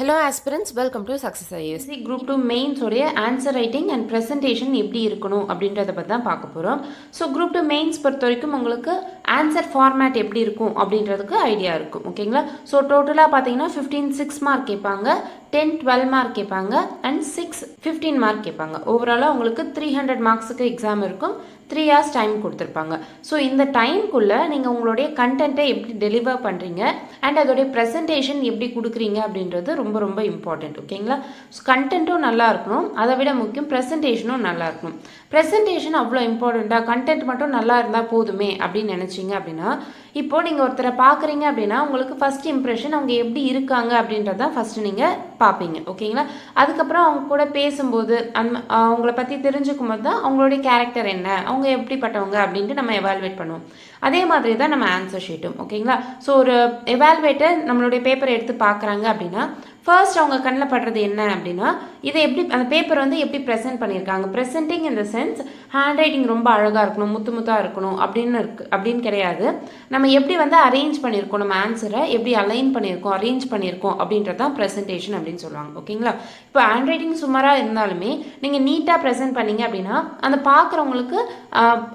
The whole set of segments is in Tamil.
Hello aspirants welcome to success IAS group two மெயின்ஸோடைய answer writing and presentation எப்படி இருக்கணும் அப்படின்றத பற்றி தான் பார்க்க போகிறோம் ஸோ குரூப் டூ மெயின்ஸ் பொறுத்த வரைக்கும் உங்களுக்கு ஆன்சர் ஃபார்மேட் எப்படி இருக்கும் அப்படின்றதுக்கு ஐடியா இருக்கும் ஓகேங்களா ஸோ டோட்டலாக பார்த்தீங்கன்னா ஃபிஃப்டீன் சிக்ஸ் மார்க் கேட்பாங்க டென் டுவெல் மார்க் கேட்பாங்க அண்ட் சிக்ஸ் ஃபிஃப்டீன் மார்க் கேட்பாங்க. ஓவராலாக உங்களுக்கு த்ரீ ஹண்ட்ரட் மார்க்ஸுக்கு எக்ஸாம் இருக்கும் த்ரீ ஹார்ஸ் டைம் கொடுத்துருப்பாங்க. ஸோ இந்த டைம்குள்ளே நீங்கள் உங்களுடைய கண்டென்ட்டை எப்படி டெலிவர் பண்ணுறீங்க அண்ட் அதோடைய ப்ரெசன்டேஷன் எப்படி கொடுக்குறீங்க அப்படின்றது ரொம்ப ரொம்ப இம்பார்ட்டண்ட் ஓகேங்களா ஸோ கண்டென்ட்டும் நல்லா இருக்கணும் அதை விட முக்கியம் ப்ரெசன்டேஷனும் நல்லா இருக்கணும். ப்ரெசன்டேஷன் அவ்வளோ இம்பார்ட்டண்ட்டாக கண்டென்ட் மட்டும் நல்லா இருந்தால் போதுமே அப்படின்னு நினச்சிங்க அப்படின்னா இப்போது நீங்கள் ஒருத்தரை பார்க்குறீங்க அப்படின்னா உங்களுக்கு ஃபஸ்ட் இம்ப்ரெஷன் அவங்க எப்படி இருக்காங்க அப்படின்றத ஃபஸ்ட்டு நீங்கள் பார்ப்பீங்க ஓகேங்களா அதுக்கப்புறம் அவங்க கூட பேசும்போது அந் அவங்கள பற்றி தெரிஞ்சுக்கும் போது தான் அவங்களுடைய கேரக்டர் என்ன அவங்க எப்படிப்பட்டவங்க அப்படின்ட்டு நம்ம எவால்வேட் பண்ணுவோம். அதே மாதிரி தான் நம்ம ஆன்சர் ஷீட்டும் ஓகேங்களா ஸோ ஒரு எவால்வேட்டர் நம்மளுடைய பேப்பரை எடுத்து பார்க்குறாங்க அப்படின்னா ஃபர்ஸ்ட் அவங்க கண்ணில் படுறது என்ன அப்படின்னா இதை எப்படி அந்த பேப்பர் வந்து எப்படி ப்ரெசென்ட் பண்ணியிருக்காங்க? Presenting in the sense handwriting ரொம்ப அழகாக இருக்கணும் முத்து முத்தாக இருக்கணும் அப்படின்னு இருக்கு அப்படின்னு கிடையாது. நம்ம எப்படி வந்து அரேஞ்ச் பண்ணியிருக்கோம் நம்ம ஆன்சரை எப்படி அலைன் பண்ணியிருக்கோம் அரேஞ்ச் பண்ணியிருக்கோம் அப்படின்றது தான் ப்ரெசன்டேஷன் அப்படின்னு சொல்லுவாங்க ஓகேங்களா இப்போ ஹேண்ட் ரைட்டிங் சுமாராக இருந்தாலுமே நீங்கள் நீட்டாக ப்ரெசென்ட் பண்ணீங்க அப்படின்னா அந்த பார்க்குறவங்களுக்கு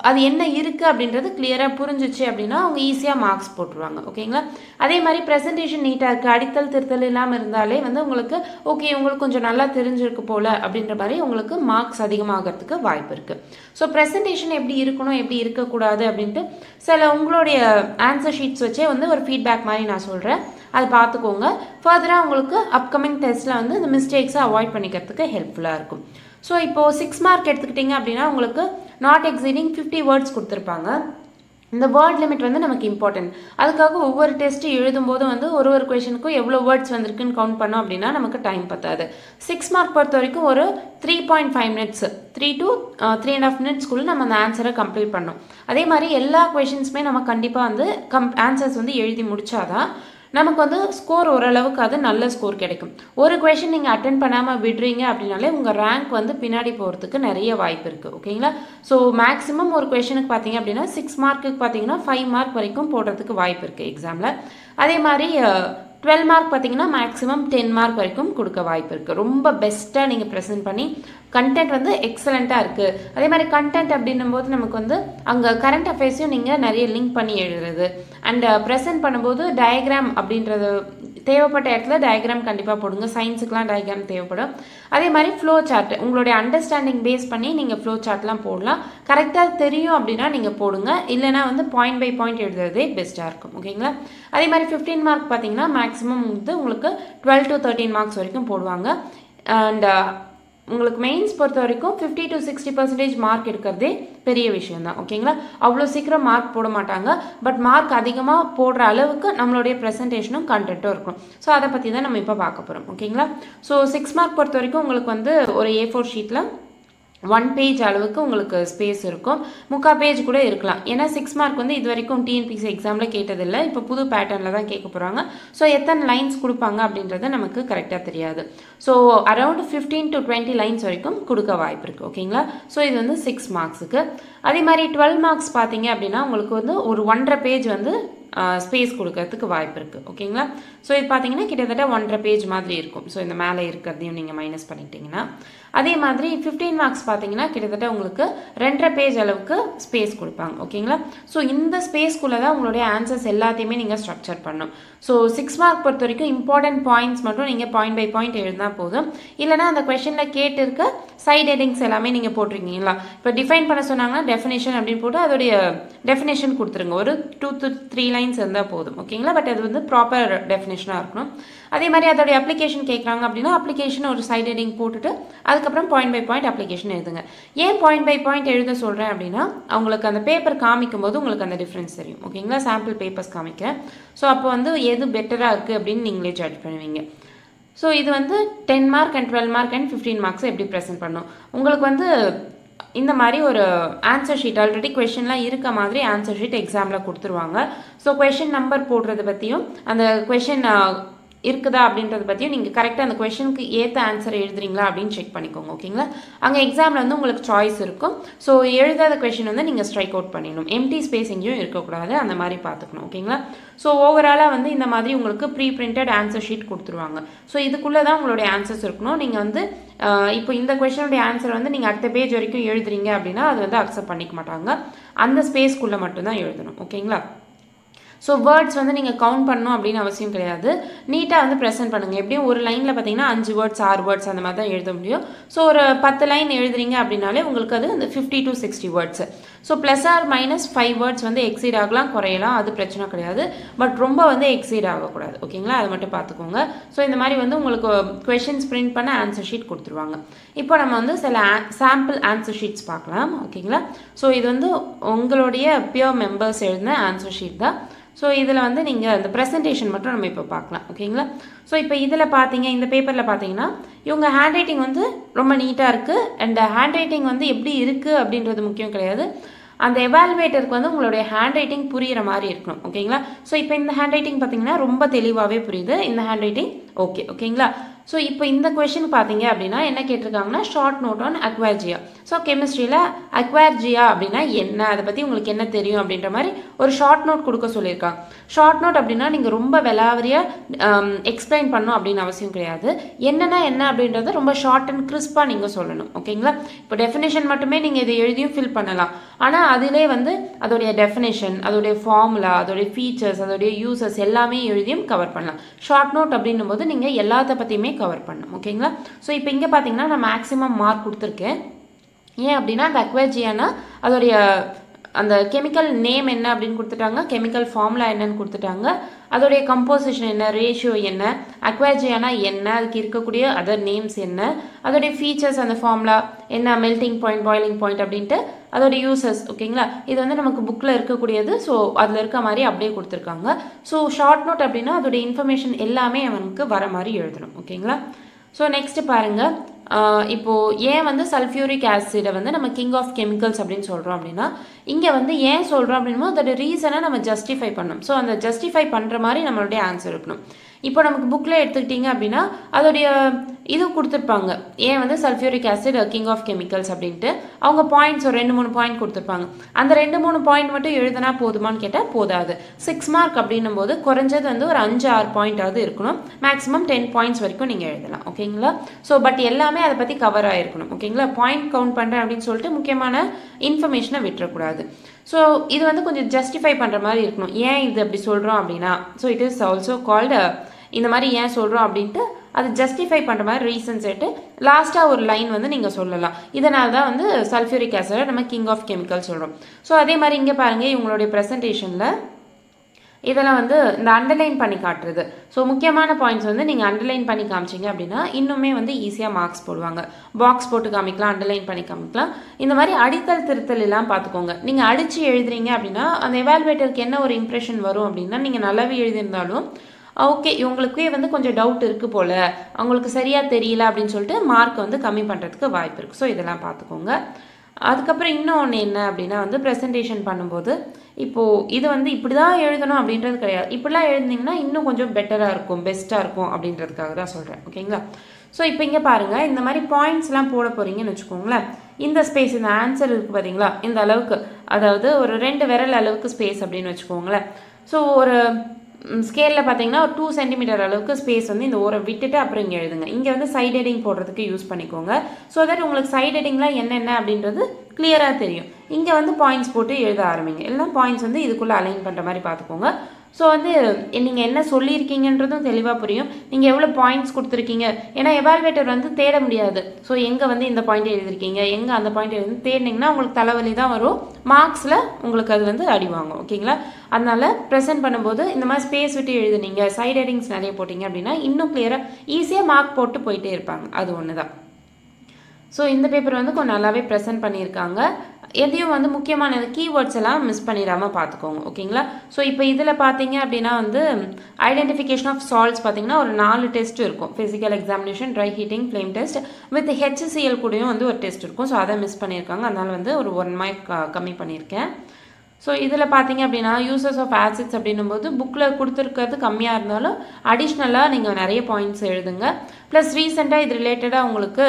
அது என்ன இருக்குது அப்படின்றது கிளியராக புரிஞ்சிச்சு அப்படின்னா அவங்க ஈஸியாக மார்க்ஸ் போட்டுருவாங்க. ஓகேங்களா அதே மாதிரி ப்ரெசன்டேஷன் நீட்டாக இருக்குது அடித்தல் திருத்தல் இல்லாமல் இருந்தாலே வந்து உங்களுக்கு ஓகே உங்களுக்கு கொஞ்சம் நல்லா தெரிஞ்சிருக்கு போல் அப்படின்ற மாதிரி உங்களுக்கு மார்க்ஸ் அதிகமாகிறதுக்கு வாய்ப்பு இருக்குது ஸோ ப்ரெசன்டேஷன் எப்படி இருக்கணும் எப்படி இருக்கக்கூடாது அப்படின்ட்டு சில உங்களுடைய ஆன்சர் ஷீட்ஸ் வச்சே வந்து ஒரு ஃபீட்பேக் மாதிரி நான் சொல்கிறேன் அதை பார்த்துக்கோங்க. ஃபர்தராக உங்களுக்கு அப்கமிங் டெஸ்ட்டில் வந்து இந்த மிஸ்டேக்ஸை அவாய்ட் பண்ணிக்கிறதுக்கு ஹெல்ப்ஃபுல்லாக இருக்கும். ஸோ இப்போது சிக்ஸ் மார்க் எடுத்துக்கிட்டிங்க அப்படின்னா உங்களுக்கு நாட் எக்ஸீடிங் ஃபிஃப்டி வேர்ட்ஸ் கொடுத்துருப்பாங்க. இந்த வேர்ட் லிமிட் வந்து நமக்கு இம்பார்ட்டன்ட் அதுக்காக ஒவ்வொரு டெஸ்ட்டு எழுதும்போது வந்து ஒரு ஒரு கொஷனுக்கும் எவ்வளோ வேர்ட்ஸ் வந்திருக்குன்னு கவுண்ட் பண்ணோம் அப்படின்னா நமக்கு டைம் பத்தாது. சிக்ஸ் மார்க் பொறுத்த வரைக்கும் ஒரு three point five minutes three to three and half மினிட்ஸ்க்குள்ளே நம்ம அந்த ஆன்சரை கம்ப்ளீட் பண்ணோம். அதே மாதிரி எல்லா கொஷின்ஸுமே நம்ம கண்டிப்பாக வந்து கம் ஆன்சர்ஸ் வந்து எழுதி முடித்தாதான் நமக்கு வந்து ஸ்கோர் ஓரளவுக்கு அது நல்ல ஸ்கோர் கிடைக்கும். ஒரு கொஷின் நீங்கள் அட்டன் பண்ணாமல் விடுறீங்க அப்படின்னாலே உங்கள் ரேங்க் வந்து பின்னாடி போகிறதுக்கு நிறைய வாய்ப்பு இருக்குது ஓகேங்களா ஸோ மேக்ஸிமம் ஒரு கொஷனுக்கு பார்த்தீங்க அப்படின்னா சிக்ஸ் மார்க்குக்கு பார்த்தீங்கன்னா ஃபைவ் மார்க் வரைக்கும் போடுறதுக்கு வாய்ப்பு இருக்குது எக்ஸாமில் அதே மாதிரி டுவெல் மார்க் பார்த்தீங்கன்னா மேக்ஸிமம் டென் மார்க் வரைக்கும் கொடுக்க வாய்ப்பு இருக்குது ரொம்ப பெஸ்ட்டாக நீங்கள் ப்ரெசென்ட் பண்ணி கண்டென்ட் வந்து எக்ஸலண்ட்டாக இருக்குது அதே மாதிரி கண்டென்ட் அப்படின்னும் போது நமக்கு வந்து அங்கே கரண்ட் அஃபேர்ஸையும் நீங்கள் நிறைய லிங்க் பண்ணி எழுதுறது. அண்ட் ப்ரெசென்ட் uh, பண்ணும்போது டயக்ராம் அப்படின்றது தேவைப்பட்ட இடத்துல டயக்ராம் கண்டிப்பாக போடுங்க. சயின்ஸுக்கெலாம் டயக்ராம் தேவைப்படும். அதே மாதிரி ஃப்ளோ சார்ட் உங்களுடைய அண்டர்ஸ்டாண்டிங் பேஸ் பண்ணி நீங்கள் ஃப்ளோ சார்ட்லாம் போடலாம். கரெக்டாக தெரியும் அப்படின்னா நீங்கள் போடுங்க. இல்லைனா வந்து பாயிண்ட் பை பாயிண்ட் எழுதுறதே பெஸ்ட்டாக இருக்கும். ஓகேங்களா அதே மாதிரி ஃபிஃப்டீன் மார்க் பார்த்தீங்கன்னா மேக்ஸிமம் வந்து உங்களுக்கு டுவெல் டு தேர்ட்டின் மார்க்ஸ் வரைக்கும் போடுவாங்க. அண்ட் உங்களுக்கு மெயின்ஸ் பொறுத்த வரைக்கும் fifty to sixty percentage mark எடுக்கிறதே பெரிய விஷயம் தான் ஓகேங்களா அவ்வளோ சீக்கிரம் மார்க் போட மாட்டாங்க பட் மார்க் அதிகமாக போடுற அளவுக்கு நம்மளுடைய ப்ரெசன்டேஷனும் கண்டென்ட்டும் இருக்கும் ஸோ அதை பற்றி தான் நம்ம இப்போ பார்க்க போகிறோம் ஓகேங்களா ஸோ சிக்ஸ் மார்க் பொறுத்த வரைக்கும் உங்களுக்கு வந்து ஒரு ஏ ஃபோர் ஷீட்டில் ஒன் பேஜ் அளவுக்கு உங்களுக்கு ஸ்பேஸ் இருக்கும். முக்கால் பேஜ் கூட இருக்கலாம். ஏன்னா சிக்ஸ் மார்க் வந்து இது வரைக்கும் டிஎன்பிசி எக்ஸாமில் கேட்டதில்லை. இப்போ புது பேட்டர்னில் தான் கேட்க போகிறாங்க ஸோ எத்தனை லைன்ஸ் கொடுப்பாங்க அப்படின்றது நமக்கு கரெக்டாக தெரியாது. So around fifteen to twenty lines வரைக்கும் கொடுக்க வாய்ப்பு இருக்குது ஓகேங்களா ஸோ இது வந்து சிக்ஸ் மார்க்ஸுக்கு அதே மாதிரி டுவெல் மார்க்ஸ் பார்த்தீங்க அப்படின்னா உங்களுக்கு வந்து ஒரு ஒன்றரை பேஜ் வந்து ஸ்பேஸ் கொடுக்கறதுக்கு வாய்ப்பு இருக்குது ஓகேங்களா ஸோ இது பார்த்தீங்கன்னா கிட்டத்தட்ட ஒன்றரை பேஜ் மாதிரி இருக்கும். ஸோ இந்த மேலே இருக்கிறதையும் நீங்கள் மைனஸ் பண்ணிட்டீங்கன்னா. அதே மாதிரி ஃபிஃப்டீன் மார்க்ஸ் பார்த்தீங்கன்னா கிட்டத்தட்ட உங்களுக்கு ரெண்டரை பேஜ் அளவுக்கு ஸ்பேஸ் கொடுப்பாங்க ஓகேங்களா ஸோ இந்த ஸ்பேஸ்க்குள்ளே தான் உங்களுடைய ஆன்சர்ஸ் எல்லாத்தையுமே நீங்கள் ஸ்ட்ரக்சர் பண்ணணும். ஸோ சிக்ஸ் மார்க் பொறுத்த வரைக்கும் இம்பார்ட்டன்ட் பாயிண்ட்ஸ் மட்டும் நீங்கள் பாயிண்ட் பை பாயிண்ட் எழுதினா போதும். இல்லைனா அந்த கொஷனில் கேட்டிருக்க சைட் ஹெட்டிங்ஸ் எல்லாமே நீங்கள் போட்டிருக்கீங்களா? இப்போ டிஃபைன் பண்ண சொன்னாங்கன்னா டெஃபினேஷன் அப்படின்னு போட்டு அதோடைய டெஃபினேஷன் கொடுத்துருங்க. ஒரு டூ டு த்ரீ லைன்ஸ் இருந்தால் போதும் ஓகேங்களா பட் அது வந்து ப்ராப்பர் டெஃபினேஷனாக இருக்கணும். அதே மாதிரி அதோடைய அப்ளிகேஷன் கேட்குறாங்க அப்படின்னா அப்ளிகேஷன் ஒரு சைட் ஹெட்டிங் போட்டுட்டு அதுக்கப்புறம் பாயிண்ட் பை பாயிண்ட் அப்ளிகேஷன் எழுதுங்க. ஏன் பாயிண்ட் பை பாயிண்ட் எழுத சொல்கிறேன் அப்படின்னா அவங்களுக்கு அந்த பேப்பர் காமிக்கும் போது உங்களுக்கு அந்த டிஃப்ரென்ஸ் தெரியும். ஓகேங்களா சாம்பிள் பேப்பர்ஸ் காமிக்கிறேன். ஸோ அப்போ வந்து எது பெட்டராக இருக்குது அப்படின்னு நீங்களே ஜட்ஜ் பண்ணுவீங்க. ஸோ இது வந்து ten mark and twelve mark and fifteen marks எப்படி ப்ரெசென்ட் பண்ணும்? உங்களுக்கு வந்து இந்த மாதிரி ஒரு ஆன்சர் ஷீட் ஆல்ரெடி கொஷின்லாம் இருக்க மாதிரி ஆன்சர் ஷீட் எக்ஸாமில் கொடுத்துருவாங்க. ஸோ கொஷின் நம்பர் போடுறது பற்றியும் அந்த கொஷின் இருக்குதா அப்படின்றத பற்றியும் நீங்கள் கரெக்டாக அந்த கொஷனுக்கு ஏற்ற ஆன்சர் எழுதுறீங்களா அப்படின்னு செக் பண்ணிக்கோங்க ஓகேங்களா அங்கே எக்ஸாமில் வந்து உங்களுக்கு சாய்ஸ் இருக்கும். ஸோ எழுதாத கொஷின் வந்து நீங்கள் ஸ்ட்ரைக் அவுட் பண்ணிடணும். எம்டி ஸ்பேஸ் எங்கேயும் இருக்கக்கூடாது. அந்த மாதிரி பார்த்துக்கணும் ஓகேங்களா ஸோ ஓவராலாக வந்து இந்த மாதிரி உங்களுக்கு ப்ரீ பிரிண்டட் ஆன்சர் ஷீட் கொடுத்துருவாங்க. ஸோ இதுக்குள்ளே தான் உங்களுடைய ஆன்சர்ஸ் இருக்கணும். நீங்கள் வந்து இப்போ இந்த கொஷனுடைய ஆன்சர் வந்து நீங்கள் அடுத்த பேஜ் வரைக்கும் எழுதுறீங்க அப்படின்னா அது வந்து அக்செப்ட் பண்ணிக்க மாட்டாங்க. அந்த ஸ்பேஸ்க்குள்ளே மட்டும்தான் எழுதணும் ஓகேங்களா ஸோ வேர்ட்ஸ் வந்து நீங்கள் கவுண்ட் பண்ணணும் அப்படின்னு அவசியம் கிடையாது. நீட்டாக வந்து ப்ரெசென்ட் பண்ணுங்கள் எப்படியும் ஒரு லைனில் பார்த்தீங்கன்னா அஞ்சு வேர்ட்ஸ் ஆறு வேர்ட்ஸ் அந்த மாதிரி தான் எழுத முடியும். ஸோ ஒரு பத்து லைன் எழுதுறீங்க அப்படின்னாலே உங்களுக்கு அது அந்த fifty to sixty words so plus or minus five words வந்து எக்ஸீட் ஆகலாம் குறையலாம் அது பிரச்சனை கிடையாது. பட் ரொம்ப வந்து எக்ஸீட் ஆகக்கூடாது. ஓகேங்களா அதை மட்டும் பார்த்துக்கோங்க. ஸோ இந்த மாதிரி வந்து உங்களுக்கு கொஷின்ஸ் பிரிண்ட் பண்ண ஆன்சர் ஷீட் கொடுத்துருவாங்க. இப்போ நம்ம வந்து சில சாம்பிள் ஆன்சர் ஷீட்ஸ் பார்க்கலாம். ஓகேங்களா ஸோ இது வந்து உங்களுடைய பியர் மெம்பர்ஸ் எழுதின ஆன்சர் ஷீட் தான். ஸோ இதில் வந்து நீங்கள் அந்த ப்ரெசன்டேஷன் மட்டும் நம்ம இப்போ பார்க்கலாம் ஓகேங்களா ஸோ இப்போ இதில் பார்த்தீங்க இந்த பேப்பரில் பார்த்தீங்கன்னா இவங்க ஹேண்ட் ரைட்டிங் வந்து ரொம்ப நீட்டாக இருக்குது அண்ட் ஹேண்ட் ரைட்டிங் வந்து எப்படி இருக்குது அப்படின்றது முக்கியம் கிடையாது. அந்த எவால்வேட்டருக்கு வந்து உங்களுடைய ஹேண்ட் ரைட்டிங் புரிகிற மாதிரி இருக்கணும் ஓகேங்களா ஸோ இப்போ இந்த ஹேண்ட் ரைட்டிங் பார்த்தீங்கன்னா ரொம்ப தெளிவாகவே புரியுது. இந்த ஹேண்ட் ரைட்டிங் ஓகே ஓகேங்களா ஸோ இப்போ இந்த கொஷின் பார்த்தீங்க அப்படின்னா என்ன கேட்டிருக்காங்கன்னா short note on aqua regia so கெமிஸ்ட்ரியில் aqua regia அப்படின்னா என்ன? அதை பற்றி உங்களுக்கு என்ன தெரியும் அப்படின்ற மாதிரி ஒரு ஷார்ட் நோட் கொடுக்க சொல்லியிருக்காங்க. ஷார்ட் நோட் அப்படின்னா நீங்கள் ரொம்ப வெலாவரியாக எக்ஸ்பிளைன் um, பண்ணணும் அப்படின்னு அவசியம் கிடையாது. என்னென்னா என்ன அப்படின்றத ரொம்ப ஷார்ட் அண்ட் கிறிஸ்பாக நீங்கள் சொல்லணும். ஓகேங்களா இப்போ டெஃபினேஷன் மட்டுமே நீங்கள் இதை எழுதியும் ஃபில் பண்ணலாம். ஆனால் அதிலே வந்து அதோடைய டெஃபினேஷன் அதோடைய ஃபார்முலா அதோடைய ஃபீச்சர்ஸ் அதோடைய யூசஸ் எல்லாமே எழுதியும் கவர் பண்ணலாம். ஷார்ட் நோட் அப்படின்னும் போது நீங்கள் எல்லாத்த பற்றியுமே கவர் பண்ணணும் ஓகேங்களா ஸோ இப்போ இங்கே பார்த்தீங்கன்னா நான் மேக்ஸிமம் மார்க் கொடுத்துருக்கேன். ஏன் அப்படின்னா அந்த அக்வேஜியானா அதோடைய அந்த கெமிக்கல் நேம் என்ன அப்படின்னு கொடுத்துட்டாங்க கெமிக்கல் ஃபார்முலா என்னன்னு கொடுத்துட்டாங்க. அதோடைய கம்போசிஷன் என்ன ரேஷியோ என்ன அக்வாஜியானா என்ன அதுக்கு இருக்கக்கூடிய அதர் நேம்ஸ் என்ன அதோடைய ஃபீச்சர்ஸ் அந்த ஃபார்முலா என்ன மெல்டிங் பாயிண்ட் பாயிலிங் பாயிண்ட் அப்படின்ட்டு அதோட யூசஸ் ஓகேங்களா இது வந்து நமக்கு புக்கில் இருக்கக்கூடியது ஸோ அதில் இருக்க மாதிரி அப்படியே கொடுத்துருக்காங்க. ஸோ ஷார்ட் நோட் அப்படின்னா அதோடைய இன்ஃபர்மேஷன் எல்லாமே அவனுக்கு வர மாதிரி எழுதணும் ஓகேங்களா ஸோ நெக்ஸ்ட் பாருங்கள் இப்போது இப்போ ஏன் வந்து சல்ஃபியூரிக் ஆசிடை வந்து நம்ம கிங் ஆஃப் கெமிக்கல்ஸ் அப்படின்னு சொல்கிறோம் அப்படின்னா இங்கே வந்து ஏன் சொல்கிறோம் அப்படின்னா அதோட ரீசனை நம்ம ஜஸ்டிஃபை பண்ணணும். ஸோ அந்த ஜஸ்டிஃபை பண்ணுற மாதிரி நம்மளுடைய ஆன்சர் இருக்கணும். இப்போ நமக்கு புக்கில் எடுத்துக்கிட்டிங்க அப்படின்னா அதோடைய இது கொடுத்துருப்பாங்க. ஏன் வந்து sulphuric acid king of chemicals அப்படின்ட்டு. அவங்க பாயிண்ட்ஸ் ஒரு ரெண்டு மூணு பாயிண்ட் கொடுத்துருப்பாங்க. அந்த ரெண்டு மூணு பாயிண்ட் மட்டும் எழுதுனா போதுமான்னு கேட்டால் போதாது. சிக்ஸ் மார்க் அப்படின்னும் போது குறைஞ்சது வந்து ஒரு அஞ்சு ஆறு பாயிண்ட்டாவது இருக்கணும். மேக்ஸிமம் டென் பாயிண்ட்ஸ் வரைக்கும் நீங்கள் எழுதலாம். ஓகேங்களா ஸோ பட் எல்லாமே அதை பற்றி கவர் ஆகிருக்கணும் ஓகேங்களா பாயிண்ட் கவுண்ட் பண்ணுறேன் அப்படின்னு சொல்லிட்டு முக்கியமான இன்ஃபர்மேஷனை விட்டுறக்கூடாது. ஸோ இது வந்து கொஞ்சம் ஜஸ்டிஃபை பண்ணுற மாதிரி இருக்கணும். ஏன் இது அப்படி சொல்கிறோம் அப்படின்னா so it is also called இந்த மாதிரி ஏன் சொல்கிறோம் அப்படின்ட்டு அது ஜஸ்டிஃபை பண்ணுற மாதிரி ரீசன்ஸ் எட்டு லாஸ்ட்டாக ஒரு லைன் வந்து நீங்கள் சொல்லலாம். இதனால தான் வந்து சல்ஃபியூரிக் ஆசிடை நம்ம கிங் ஆஃப் கெமிக்கல் சொல்கிறோம் ஸோ அதே மாதிரி இங்கே பாருங்கள் இவங்களுடைய ப்ரெசன்டேஷனில் இதெல்லாம் வந்து இந்த அண்டர்லைன் பண்ணி காட்டுறது. ஸோ முக்கியமான பாயிண்ட்ஸ் வந்து நீங்கள் அண்டர்லைன் பண்ணி காமிச்சிங்க அப்படின்னா இன்னுமே வந்து ஈஸியாக மார்க்ஸ் போடுவாங்க. பாக்ஸ் போட்டு காமிக்கலாம் அண்டர்லைன் பண்ணி காமிக்கலாம். இந்த மாதிரி அடித்தல் திருத்தல் எல்லாம் பார்த்துக்கோங்க. நீங்கள் அடித்து எழுதுறீங்க அப்படின்னா அந்த எவால்வேட்டருக்கு என்ன ஒரு இம்ப்ரெஷன் வரும் அப்படின்னா நீங்கள் நல்லாவே எழுதியிருந்தாலும் ஓகே இவங்களுக்கே வந்து கொஞ்சம் டவுட் இருக்குது போல். அவங்களுக்கு சரியாக தெரியல அப்படின்னு சொல்லிட்டு மார்க் வந்து கம்மி பண்ணுறதுக்கு வாய்ப்பு இருக்குது ஸோ இதெல்லாம் பார்த்துக்கோங்க. அதுக்கப்புறம் இன்னொன்று என்ன அப்படின்னா வந்து ப்ரெசன்டேஷன் பண்ணும்போது இப்போது இது வந்து இப்படி தான் எழுதணும் அப்படின்றது கிடையாது. இப்படிலாம் எழுதிங்கன்னா இன்னும் கொஞ்சம் பெட்டராக இருக்கும் பெஸ்ட்டாக இருக்கும் அப்படின்றதுக்காக தான் சொல்கிறேன் ஓகேங்களா ஸோ இப்போ இங்கே பாருங்கள் இந்த மாதிரி பாயிண்ட்ஸ்லாம் போட போகிறீங்கன்னு வச்சுக்கோங்களேன். இந்த ஸ்பேஸ் இந்த ஆன்சர் இருக்குது பார்த்தீங்களா இந்த அளவுக்கு. அதாவது ஒரு ரெண்டு விரல் அளவுக்கு ஸ்பேஸ் அப்படின்னு வச்சுக்கோங்களேன். ஸோ ஒரு ஸ்கேலில் பார்த்தீங்கன்னா ஒரு டூ சென்டிமீட்டர் அளவுக்கு ஸ்பேஸ் வந்து இந்த ஓரம் விட்டுட்டு அப்புறம் இங்கே எழுதுங்க. இங்கே வந்து சைட் ஹெடிங் போடுறதுக்கு யூஸ் பண்ணிக்கோங்க. ஸோ தட் உங்களுக்கு சைட் ஹெடிங்லாம் என்னென்ன அப்படின்றது கிளியராக தெரியும். இங்கே வந்து பாயிண்ட்ஸ் போட்டு எழுத ஆரம்பிங்க. இல்லைனா பாயிண்ட்ஸ் வந்து இதுக்குள்ளே அலைன் பண்ணுற மாதிரி பார்த்துக்கோங்க. ஸோ வந்து நீங்கள் என்ன சொல்லியிருக்கீங்கன்றதும் தெளிவாக புரியும். நீங்கள் எவ்வளோ பாயிண்ட்ஸ் கொடுத்துருக்கீங்க. ஏன்னா எவால்வேட்டர் வந்து தேட முடியாது. ஸோ எங்கே வந்து இந்த பாயிண்ட் எழுதிருக்கீங்க எங்கே அந்த பாயிண்ட் எழுதி தேடினீங்கன்னா உங்களுக்கு தலைவலி தான் வரும். மார்க்ஸில் உங்களுக்கு அது வந்து அடி வாங்கும். ஓகேங்களா அதனால் ப்ரெசென்ட் பண்ணும்போது இந்த மாதிரி ஸ்பேஸ் விட்டு எழுதுனீங்க சைட் ஹெடிங்ஸ் நிறைய போட்டிங்க அப்படின்னா இன்னும் கிளியராக ஈஸியாக மார்க் போட்டு போயிட்டே இருப்பாங்க. அது ஒன்று தான் ஸோ இந்த பேப்பர் வந்து கொஞ்சம் நல்லாவே ப்ரெசென்ட் பண்ணியிருக்காங்க. எதையும் வந்து முக்கியமான கீவேர்ட்ஸ் எல்லாம் மிஸ் பண்ணிடாமல் பார்த்துக்கோங்க ஓகேங்களா ஸோ இப்போ இதில் பார்த்தீங்க அப்படின்னா வந்து ஐடென்டிஃபிகேஷன் ஆஃப் சால்ட்ஸ் பார்த்தீங்கன்னா ஒரு நாலு டெஸ்ட் இருக்கும். Physical examination dry heating flame test with HCCL கூடயும் வந்து ஒரு டெஸ்ட் இருக்கும். ஸோ அதை மிஸ் பண்ணியிருக்காங்க. அதனால் வந்து ஒரு ஒன் மார்க் கம்மி பண்ணியிருக்கேன். ஸோ இதில் பார்த்தீங்க அப்படின்னா யூசஸ் ஆஃப் ஆசிட்ஸ் அப்படின்னும் போது புக்கில் கொடுத்துருக்கிறது கம்மியாக இருந்தாலும் அடிஷ்னலாக நீங்கள் நிறைய பாயிண்ட்ஸ் எழுதுங்க. ப்ளஸ் ரீசெண்டாக இது ரிலேட்டடாக உங்களுக்கு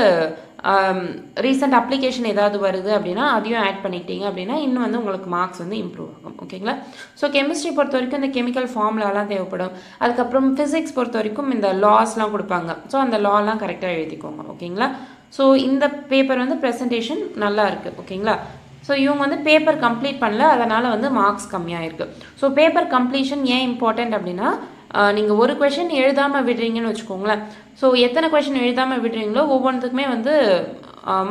ரீசெண்ட் அப்ளிகேஷன் ஏதாவது வருது அப்படின்னா அதையும் ஆட் பண்ணிக்கிட்டீங்க அப்படின்னா இன்னும் வந்து உங்களுக்கு மார்க்ஸ் வந்து இம்ப்ரூவ் ஆகும். ஓகேங்களா ஸோ கெமிஸ்ட்ரி பொறுத்த வரைக்கும் இந்த கெமிக்கல் ஃபார்முலாலாம் தேவைப்படும். அதுக்கப்புறம் ஃபிசிக்ஸ் பொறுத்த வரைக்கும் இந்த லாஸ்லாம் கொடுப்பாங்க. ஸோ அந்த லாலாம் கரெக்டாக எழுதிக்கோங்க. ஓகேங்களா ஸோ இந்த பேப்பர் வந்து ப்ரெசன்டேஷன் நல்லா இருக்குது ஓகேங்களா ஸோ இவங்க வந்து பேப்பர் கம்ப்ளீட் பண்ணல. அதனால் வந்து மார்க்ஸ் கம்மியாக இருக்குது ஸோ பேப்பர் கம்ப்ளீஷன் ஏன் இம்பார்ட்டண்ட் அப்படின்னா நீங்கள் ஒரு கொஷின் எழுதாமல் விடுறீங்கன்னு வச்சுக்கோங்களேன். ஸோ எத்தனை கொஷின் எழுதாமல் விடுறீங்களோ ஒவ்வொன்றுத்துக்குமே வந்து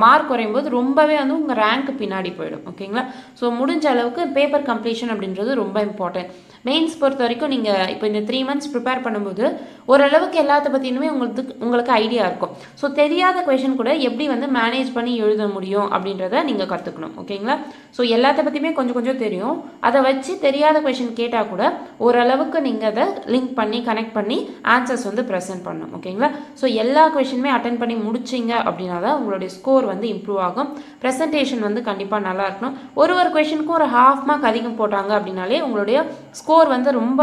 மார்க் குறையும் போது ரொம்பவே வந்து உங்கள் ரேங்க் பின்னாடி போயிடும். ஓகேங்களா ஸோ முடிஞ்ச அளவுக்கு பேப்பர் கம்ப்ளீஷன் அப்படின்றது ரொம்ப இம்பார்ட்டன்ட் மெயின்ஸ் பொறுத்த வரைக்கும் நீங்கள் இப்போ இந்த த்ரீ மந்த்ஸ் ப்ரிப்பேர் பண்ணும்போது ஓரளவுக்கு எல்லாத்த பற்றியுமே உங்களுக்கு உங்களுக்கு ஐடியா இருக்கும். ஸோ தெரியாத கொஷின் கூட எப்படி வந்து மேனேஜ் பண்ணி எழுத முடியும் அப்படின்றத நீங்கள் கற்றுக்கணும் ஓகேங்களா ஸோ எல்லாத்த பற்றியுமே கொஞ்சம் கொஞ்சம் தெரியும். அதை வச்சு தெரியாத கொஷின் கேட்டால் கூட ஓரளவுக்கு நீங்கள் அதை லிங்க் பண்ணி கனெக்ட் பண்ணி ஆன்சர்ஸ் வந்து ப்ரெசென்ட் பண்ணணும். ஓகேங்களா ஸோ எல்லா கொஷினுமே அட்டன் பண்ணி முடிச்சிங்க அப்படின்னா தான் உங்களுடைய ஸ்கோர் வந்து இம்ப்ரூவ் ஆகும். ப்ரெசன்டேஷன் வந்து கண்டிப்பாக நல்லா இருக்கணும். ஒரு ஒரு கொஷினுக்கும் ஒரு ஹாஃப் மார்க் அதிகம் போட்டாங்க அப்படின்னாலே உங்களுடைய ஸ்கோர் வந்து ரொம்ப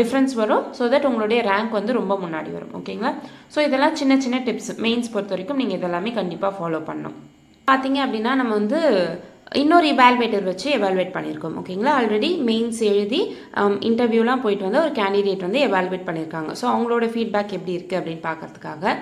டிஃப்ரென்ஸ் வரும். ஸோ தட் உங்களுடைய ரேங்க் வந்து ரொம்ப முன்னாடி வரும். ஓகேங்களா ஸோ இதெல்லாம் சின்ன சின்ன டிப்ஸ் மெயின்ஸ் பொறுத்த வரைக்கும் நீங்கள் இதெல்லாமே கண்டிப்பாக ஃபாலோ பண்ணணும். பார்த்தீங்க அப்படின்னா நம்ம வந்து இன்னொரு இவால்வேட்டர் வச்சு எவால்வேட் பண்ணியிருக்கோம் ஓகேங்களா ஆல்ரெடி மெயின்ஸ் எழுதி um, இன்டர்வியூலாம் போயிட்டு வந்து ஒரு கேண்டிடேட் வந்து எவால்வேட் பண்ணியிருக்காங்க. ஸோ அவங்களோட ஃபீட்பேக் எப்படி இருக்குது அப்படின்னு பார்க்குறதுக்காக.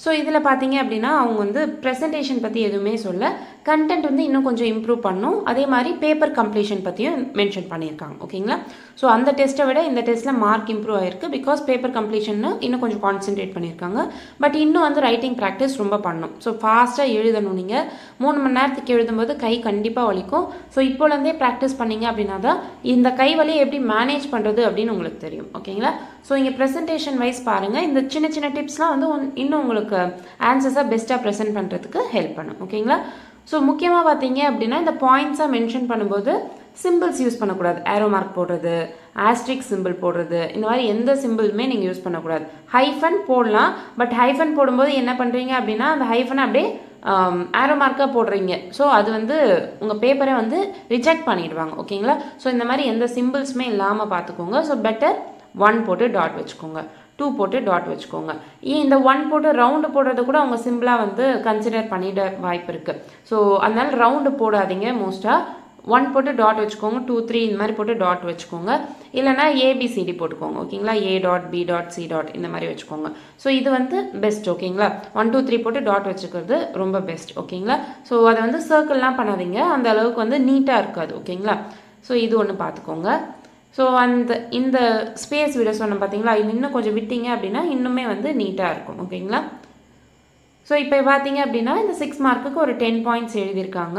ஸோ இதில் பார்த்தீங்க அப்படின்னா அவங்க வந்து ப்ரெசன்டேஷன் பற்றி எதுவுமே சொல்ல கண்டென்ட் வந்து இன்னும் கொஞ்சம் இம்ப்ரூவ் பண்ணும். அதே மாதிரி பேப்பர் கம்ப்ளீஷன் பற்றியும் மென்ஷன் பண்ணியிருக்காங்க ஓகேங்களா ஸோ அந்த டெஸ்ட்டை விட இந்த டெஸ்ட்டில் மார்க் இம்ப்ரூவ் ஆயிருக்கு பிகாஸ் பேப்பர் கம்ப்ளீஷன்னு இன்னும் கொஞ்சம் கான்சென்ட்ரேட் பண்ணியிருக்காங்க. பட் இன்னும் வந்து ரைட்டிங் ப்ராக்டிஸ் ரொம்ப பண்ணும் ஸோ ஃபாஸ்ட்டாக எழுதணும் நீங்கள் மூணு மணி நேரத்துக்கு எழுதும்போது கை கண்டிப்பாக வலிக்கும். ஸோ இப்போலேருந்தே ப்ராக்டிஸ் பண்ணீங்க அப்படின்னா தான் இந்த கை வலியை எப்படி மேனேஜ் பண்ணுறது அப்படின்னு உங்களுக்கு தெரியும். ஓகேங்களா ஸோ இங்கே ப்ரெசன்டேஷன் வைஸ் பாருங்கள் இந்த சின்ன சின்ன டிப்ஸ்லாம் வந்து இன்னும் உங்களுக்கு ஆன்சர்ஸாக பெஸ்ட்டாக ப்ரெசென்ட் பண்ணுறதுக்கு ஹெல்ப் பண்ணும். ஓகேங்களா ஸோ முக்கியமாக பார்த்தீங்க அப்படின்னா இந்த பாயிண்ட்ஸாக மென்ஷன் பண்ணும்போது சிம்பிள்ஸ் யூஸ் பண்ணக்கூடாது. ஏரோ மார்க் போடுறது ஆஸ்ட்ரிக் சிம்பிள் போடுறது இந்த மாதிரி எந்த சிம்பிளுமே நீங்கள் யூஸ் பண்ணக்கூடாது. ஹைஃபன் போடலாம் பட் ஹைஃபன் போடும்போது என்ன பண்ணுறீங்க அப்படின்னா அந்த ஹைஃபனை அப்படியே um, ஆரோ மார்க்காக போடுறீங்க. ஸோ அது வந்து உங்கள் பேப்பரை வந்து ரிஜெக்ட் பண்ணிடுவாங்க. ஓகேங்களா ஸோ இந்த மாதிரி எந்த சிம்பிள்ஸுமே இல்லாமல் பார்த்துக்கோங்க. ஸோ பெட்டர் ஒன் போட்டு டாட் வச்சுக்கோங்க. டூ போட்டு டாட் வச்சுக்கோங்க. ஏன் இந்த ஒன் போட்டு ரவுண்டு போடுறது கூட அவங்க சிம்பிளாக வந்து கன்சிடர் பண்ணிட வாய்ப்பு இருக்குது ஸோ அதனால் ரவுண்டு போடாதீங்க. மோஸ்ட்டாக ஒன் போட்டு டாட் வச்சுக்கோங்க. டூ த்ரீ இந்த மாதிரி போட்டு டாட் வச்சுக்கோங்க. இல்லைனா ஏபிசிடி போட்டுக்கோங்க. ஓகேங்களா A dot B dot C dot இந்த மாதிரி வச்சுக்கோங்க. ஸோ இது வந்து பெஸ்ட் ஓகேங்களா ஒன் டூ த்ரீ போட்டு டாட் வச்சுக்கிறது ரொம்ப பெஸ்ட் ஓகேங்களா ஸோ அதை வந்து சர்க்கிள்லாம் பண்ணாதீங்க. அந்த அளவுக்கு வந்து நீட்டாக இருக்காது ஓகேங்களா ஸோ இது ஒன்று பார்த்துக்கோங்க ஸோ அந்த இந்த ஸ்பேஸ் விட சொன்ன பார்த்தீங்களா இது இன்னும் கொஞ்சம் விட்டீங்க அப்படின்னா இன்னுமே வந்து நீட்டாக இருக்கும் ஓகேங்களா ஸோ இப்போ பார்த்தீங்க அப்படின்னா இந்த சிக்ஸ் மார்க்குக்கு ஒரு டென் பாயிண்ட்ஸ் எழுதியிருக்காங்க.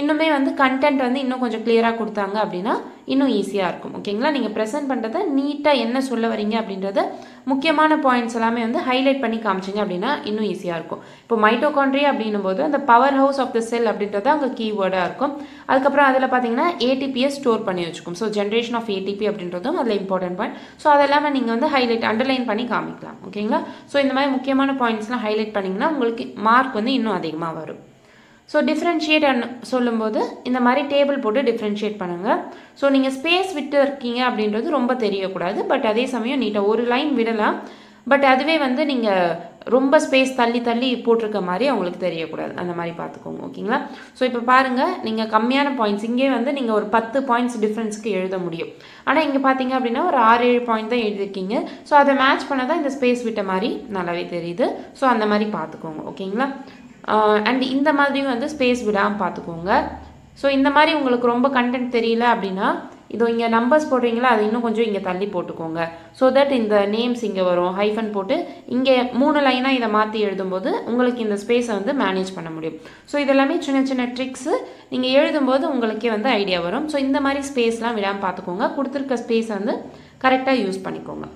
இன்னுமே வந்து கண்டென்ட் வந்து இன்னும் கொஞ்சம் கிளியராக கொடுத்தாங்க அப்படின்னா இன்னும் ஈஸியாக இருக்கும். ஓகேங்களா நீங்கள் ப்ரெசென்ட் பண்ணுறத நீட்டாக என்ன சொல்ல வரீங்க அப்படின்றத முக்கியமான பாயிண்ட்ஸ் எல்லாமே வந்து ஹைலைட் பண்ணி காமிச்சிங்க அப்படின்னா இன்னும் ஈஸியாக இருக்கும். இப்போ மைட்டோகான்ட்ரியா அப்படின்னும் போது அந்த power house of the cell அப்படின்றது அங்கே கீவேர்டாக இருக்கும். அதுக்கப்புறம் அதில் பார்த்தீங்கன்னா ஏடிபியை ஸ்டோர் பண்ணி வச்சுக்கும். ஸோ ஜென்ரேஷன் ஆஃப் ஏடிபி அப்படின்றதும் அதில் இம்பார்ட்டன்ட் பாயிண்ட் ஸோ அதெல்லாமே நீங்கள் வந்து ஹைலைட் அண்டர்லைன் பண்ணி காமிக்கலாம். ஓகேங்களா ஸோ இந்த மாதிரி முக்கியமான பாயிண்ட்ஸ்லாம் ஹைலைட் பண்ணிங்கன்னா உங்களுக்கு மார்க் வந்து இன்னும் அதிகமாக வரும். ஸோ டிஃப்ரென்ஷியேட் சொல்லும்போது இந்த மாதிரி டேபிள் போட்டு டிஃப்ரென்ஷியேட் பண்ணுங்கள் ஸோ நீங்கள் ஸ்பேஸ் விட்டு இருக்கீங்க அப்படின்றது ரொம்ப தெரியக்கூடாது. பட் அதே சமயம் நீட்டாக ஒரு லைன் விடலாம். பட் அதுவே வந்து நீங்கள் ரொம்ப ஸ்பேஸ் தள்ளி தள்ளி போட்டிருக்க மாதிரி அவங்களுக்கு தெரியக்கூடாது. அந்த மாதிரி பார்த்துக்கோங்க. ஓகேங்களா? ஸோ இப்போ பாருங்கள் நீங்கள் கம்மியான பாயிண்ட்ஸ் இங்கே வந்து நீங்கள் ஒரு பத்து பாயிண்ட்ஸ் டிஃப்ரென்ஸ்க்கு எழுத முடியும். ஆனால் இங்கே பார்த்தீங்க அப்படின்னா ஒரு ஆறு ஏழு பாயிண்ட் தான் எழுதிருக்கீங்க ஸோ அதை மேட்ச் பண்ண தான் இந்த ஸ்பேஸ் விட்ட மாதிரி நல்லாவே தெரியுது. ஸோ அந்த மாதிரி பார்த்துக்கோங்க. ஓகேங்களா? அண்ட் இந்த மாதிரியும் வந்து ஸ்பேஸ் விடாமல் பார்த்துக்கோங்க ஸோ இந்த மாதிரி உங்களுக்கு ரொம்ப கண்டென்ட் தெரியல அப்படின்னா இதோ இங்கே நம்பர்ஸ் போடுறீங்களா அது இன்னும் கொஞ்சம் இங்கே தள்ளி போட்டுக்கோங்க. ஸோ தட் இந்த நேம்ஸ் இங்கே வரும் ஹைஃபன் போட்டு இங்கே மூணு லைனாக இதை மாற்றி எழுதும்போது உங்களுக்கு இந்த ஸ்பேஸை வந்து மேனேஜ் பண்ண முடியும். ஸோ இதெல்லாமே சின்ன சின்ன ட்ரிக்ஸு நீங்கள் எழுதும்போது உங்களுக்கே வந்து ஐடியா வரும். ஸோ இந்த மாதிரி ஸ்பேஸ்லாம் விடாமல் பார்த்துக்கோங்க கொடுத்துருக்க ஸ்பேஸை வந்து கரெக்டாக யூஸ் பண்ணிக்கோங்க.